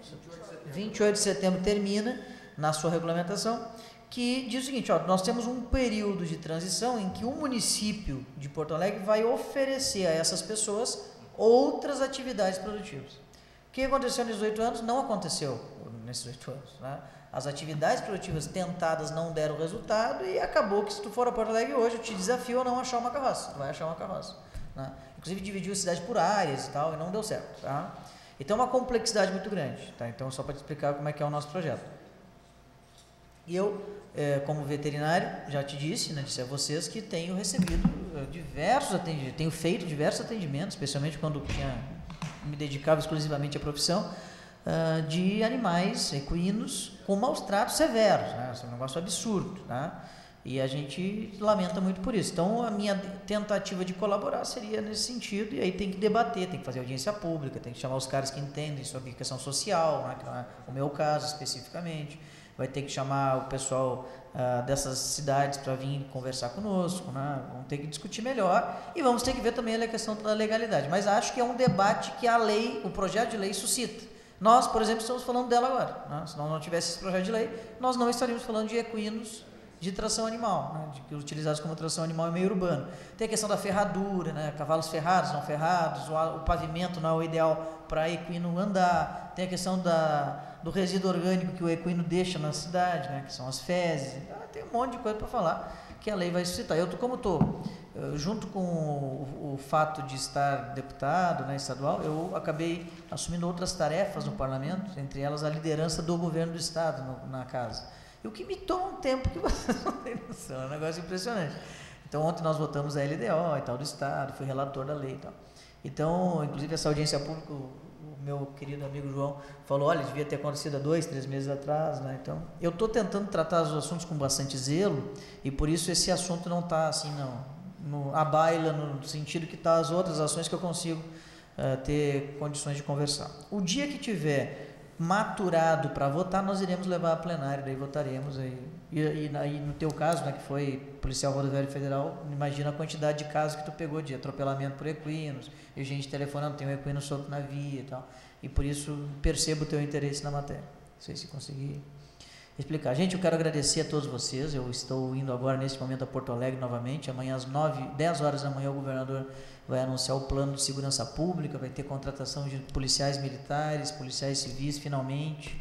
28 de setembro termina na sua regulamentação, que diz o seguinte, ó, nós temos um período de transição em que o município de Porto Alegre vai oferecer a essas pessoas outras atividades produtivas. O que aconteceu nesses oito anos? Não aconteceu nesses oito anos. Né? As atividades produtivas tentadas não deram resultado e acabou que se tu for a Porto Alegre hoje, eu te desafio a não achar uma carroça. Tu vai achar uma carroça. Né? Inclusive dividiu a cidade por áreas e tal, e não deu certo. Tá? Então é uma complexidade muito grande. Tá? Então, só para te explicar como é que é o nosso projeto. E eu, é, como veterinário, já te disse, né, disse a vocês que tenho recebido é, diversos atendimentos, tenho feito diversos atendimentos, especialmente quando tinha, me dedicava exclusivamente à profissão, uh, de animais equinos com maus tratos severos. Né? Isso é um negócio absurdo. Tá? E a gente lamenta muito por isso. Então, a minha tentativa de colaborar seria nesse sentido, e aí tem que debater, tem que fazer audiência pública, tem que chamar os caras que entendem sobre questão social, né, que não é o meu caso especificamente, vai ter que chamar o pessoal uh, dessas cidades para vir conversar conosco, né, vamos ter que discutir melhor, e vamos ter que ver também a questão da legalidade. Mas acho que é um debate que a lei, o projeto de lei suscita. Nós, por exemplo, estamos falando dela agora. Né? Se não tivesse esse projeto de lei, nós não estaríamos falando de equinos de tração animal, né, de, utilizados como tração animal em meio urbano. Tem a questão da ferradura, né, cavalos ferrados, não ferrados, o, o pavimento não é o ideal para equino andar. Tem a questão da, do resíduo orgânico que o equino deixa na cidade, né, que são as fezes. Ah, tem um monte de coisa para falar que a lei vai suscitar. Eu, como estou, junto com o, o, fato de estar deputado né, estadual, eu acabei assumindo outras tarefas no parlamento, entre elas a liderança do governo do estado no, na casa. E o que me toma um tempo que vocês não têm noção, é um negócio impressionante. Então, ontem nós votamos a LDO e tal do Estado, fui relator da lei e tal. Então, inclusive, essa audiência pública, o meu querido amigo João falou: olha, devia ter acontecido há dois, três meses atrás. Né? Então, eu estou tentando tratar os assuntos com bastante zelo e por isso esse assunto não está assim, não, no, a baila, no sentido que está as outras ações que eu consigo uh, ter condições de conversar. O dia que tiver maturado para votar, nós iremos levar a plenária, daí votaremos. Aí. E, e, e, no teu caso, né, que foi policial rodoviário federal, imagina a quantidade de casos que tu pegou de atropelamento por equinos, e gente telefonando, tem um equino solto na via e tal. E por isso percebo o teu interesse na matéria. Não sei se consegui explicar. Gente, eu quero agradecer a todos vocês. Eu estou indo agora, nesse momento, a Porto Alegre novamente. Amanhã, às 9, 10 horas da manhã, o governador vai anunciar o plano de segurança pública, vai ter contratação de policiais militares, policiais civis, finalmente.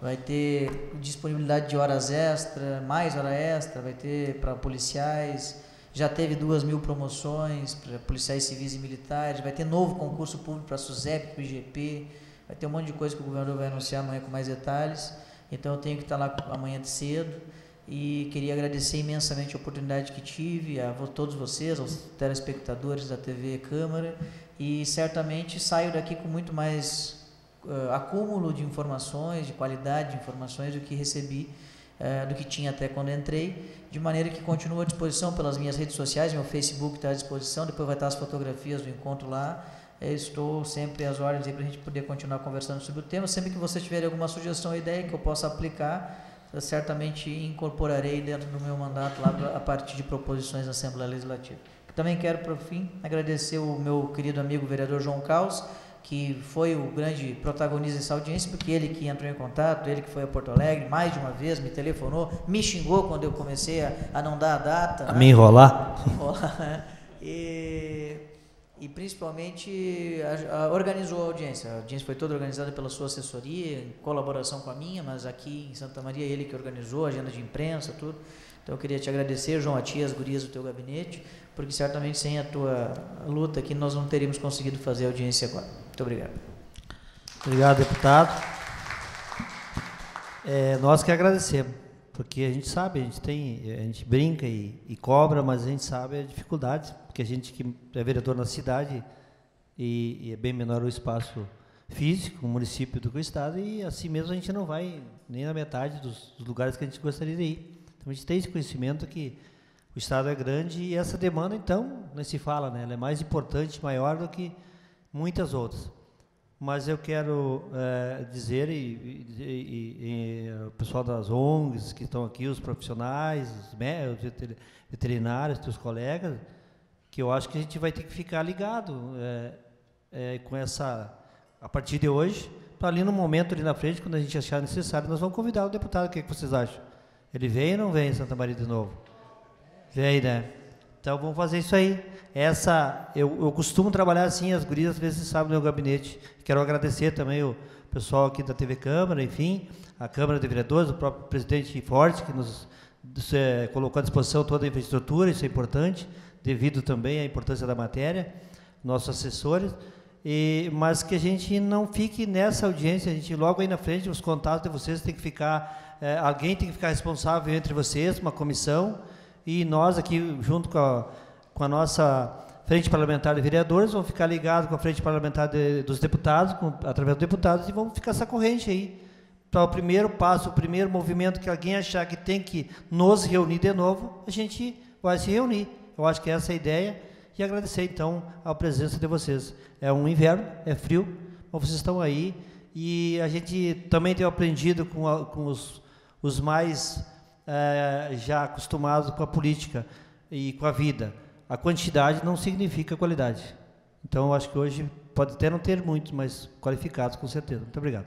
vai ter disponibilidade de horas extra, mais hora extra, vai ter para policiais, já teve duas mil promoções para policiais civis e militares, vai ter novo concurso público para a SUSEP, para o IGP, vai ter um monte de coisa que o governador vai anunciar amanhã com mais detalhes, então eu tenho que estar lá amanhã de cedo, e queria agradecer imensamente a oportunidade que tive a todos vocês, aos telespectadores da TV Câmara, e certamente saio daqui com muito mais uh, acúmulo de informações, de qualidade de informações do que recebi, uh, do que tinha até quando entrei, de maneira que continuo à disposição pelas minhas redes sociais, meu Facebook está à disposição, depois vai estar as fotografias do encontro lá. Eu estou sempre às ordens para a gente poder continuar conversando sobre o tema. Sempre que você tiver alguma sugestão ou ideia que eu possa aplicar, eu certamente incorporarei dentro do meu mandato lá a partir de proposições da Assembleia Legislativa. Também quero, por fim, agradecer o meu querido amigo vereador João Caos, que foi o grande protagonista dessa audiência, porque ele que entrou em contato, ele que foi a Porto Alegre mais de uma vez, me telefonou, me xingou quando eu comecei a, a não dar a data. A né? me enrolar. enrolar. e, e principalmente a, a, organizou a audiência. A audiência foi toda organizada pela sua assessoria, em colaboração com a minha, mas aqui em Santa Maria ele que organizou, a agenda de imprensa, tudo. Então eu queria te agradecer, João Ati, as gurias do teu gabinete, porque certamente sem a tua luta aqui nós não teríamos conseguido fazer a audiência agora. Muito obrigado. Obrigado, deputado. É, nós que agradecemos, porque a gente sabe, a gente tem, a gente brinca e, e cobra, mas a gente sabe as dificuldades, porque a gente que é vereador na cidade e, e é bem menor o espaço físico, o município do que o estado, e assim mesmo a gente não vai nem na metade dos, dos lugares que a gente gostaria de ir. Então a gente tem esse conhecimento que o estado é grande e essa demanda, então, não se fala, né? Ela é mais importante, maior do que muitas outras. Mas eu quero é, dizer, e, e, e, e, o pessoal das ONGs que estão aqui, os profissionais, os médicos, veterinários, teus colegas, que eu acho que a gente vai ter que ficar ligado é, é, com essa, a partir de hoje, para ali no momento ali na frente, quando a gente achar necessário, nós vamos convidar o deputado. O que, é que vocês acham? Ele vem ou não vem em Santa Maria de novo? Vem, né? Então vamos fazer isso aí. Essa, eu, eu costumo trabalhar assim, as gurias às vezes sabem no meu gabinete. Quero agradecer também o pessoal aqui da TV Câmara, enfim, a Câmara de Vereadores, o próprio presidente Forte, que nos é, colocou à disposição toda a infraestrutura, isso é importante, devido também à importância da matéria, nossos assessores, e, mas que a gente não fique nessa audiência, a gente logo aí na frente, os contatos de vocês tem que ficar, é, alguém tem que ficar responsável entre vocês, uma comissão, e nós aqui, junto com a, com a nossa frente parlamentar de vereadores, vamos ficar ligados com a frente parlamentar de, dos deputados, com, através dos deputados, e vamos ficar essa corrente aí. Para o primeiro passo, o primeiro movimento que alguém achar que tem que nos reunir de novo, a gente vai se reunir. Eu acho que essa é a ideia. E agradecer, então, a presença de vocês. É um inverno, é frio, mas vocês estão aí. E a gente também tem aprendido com, a, com os, os mais é, já acostumados com a política e com a vida. A quantidade não significa qualidade. Então, eu acho que hoje pode até não ter muitos, mas qualificados, com certeza. Muito obrigado.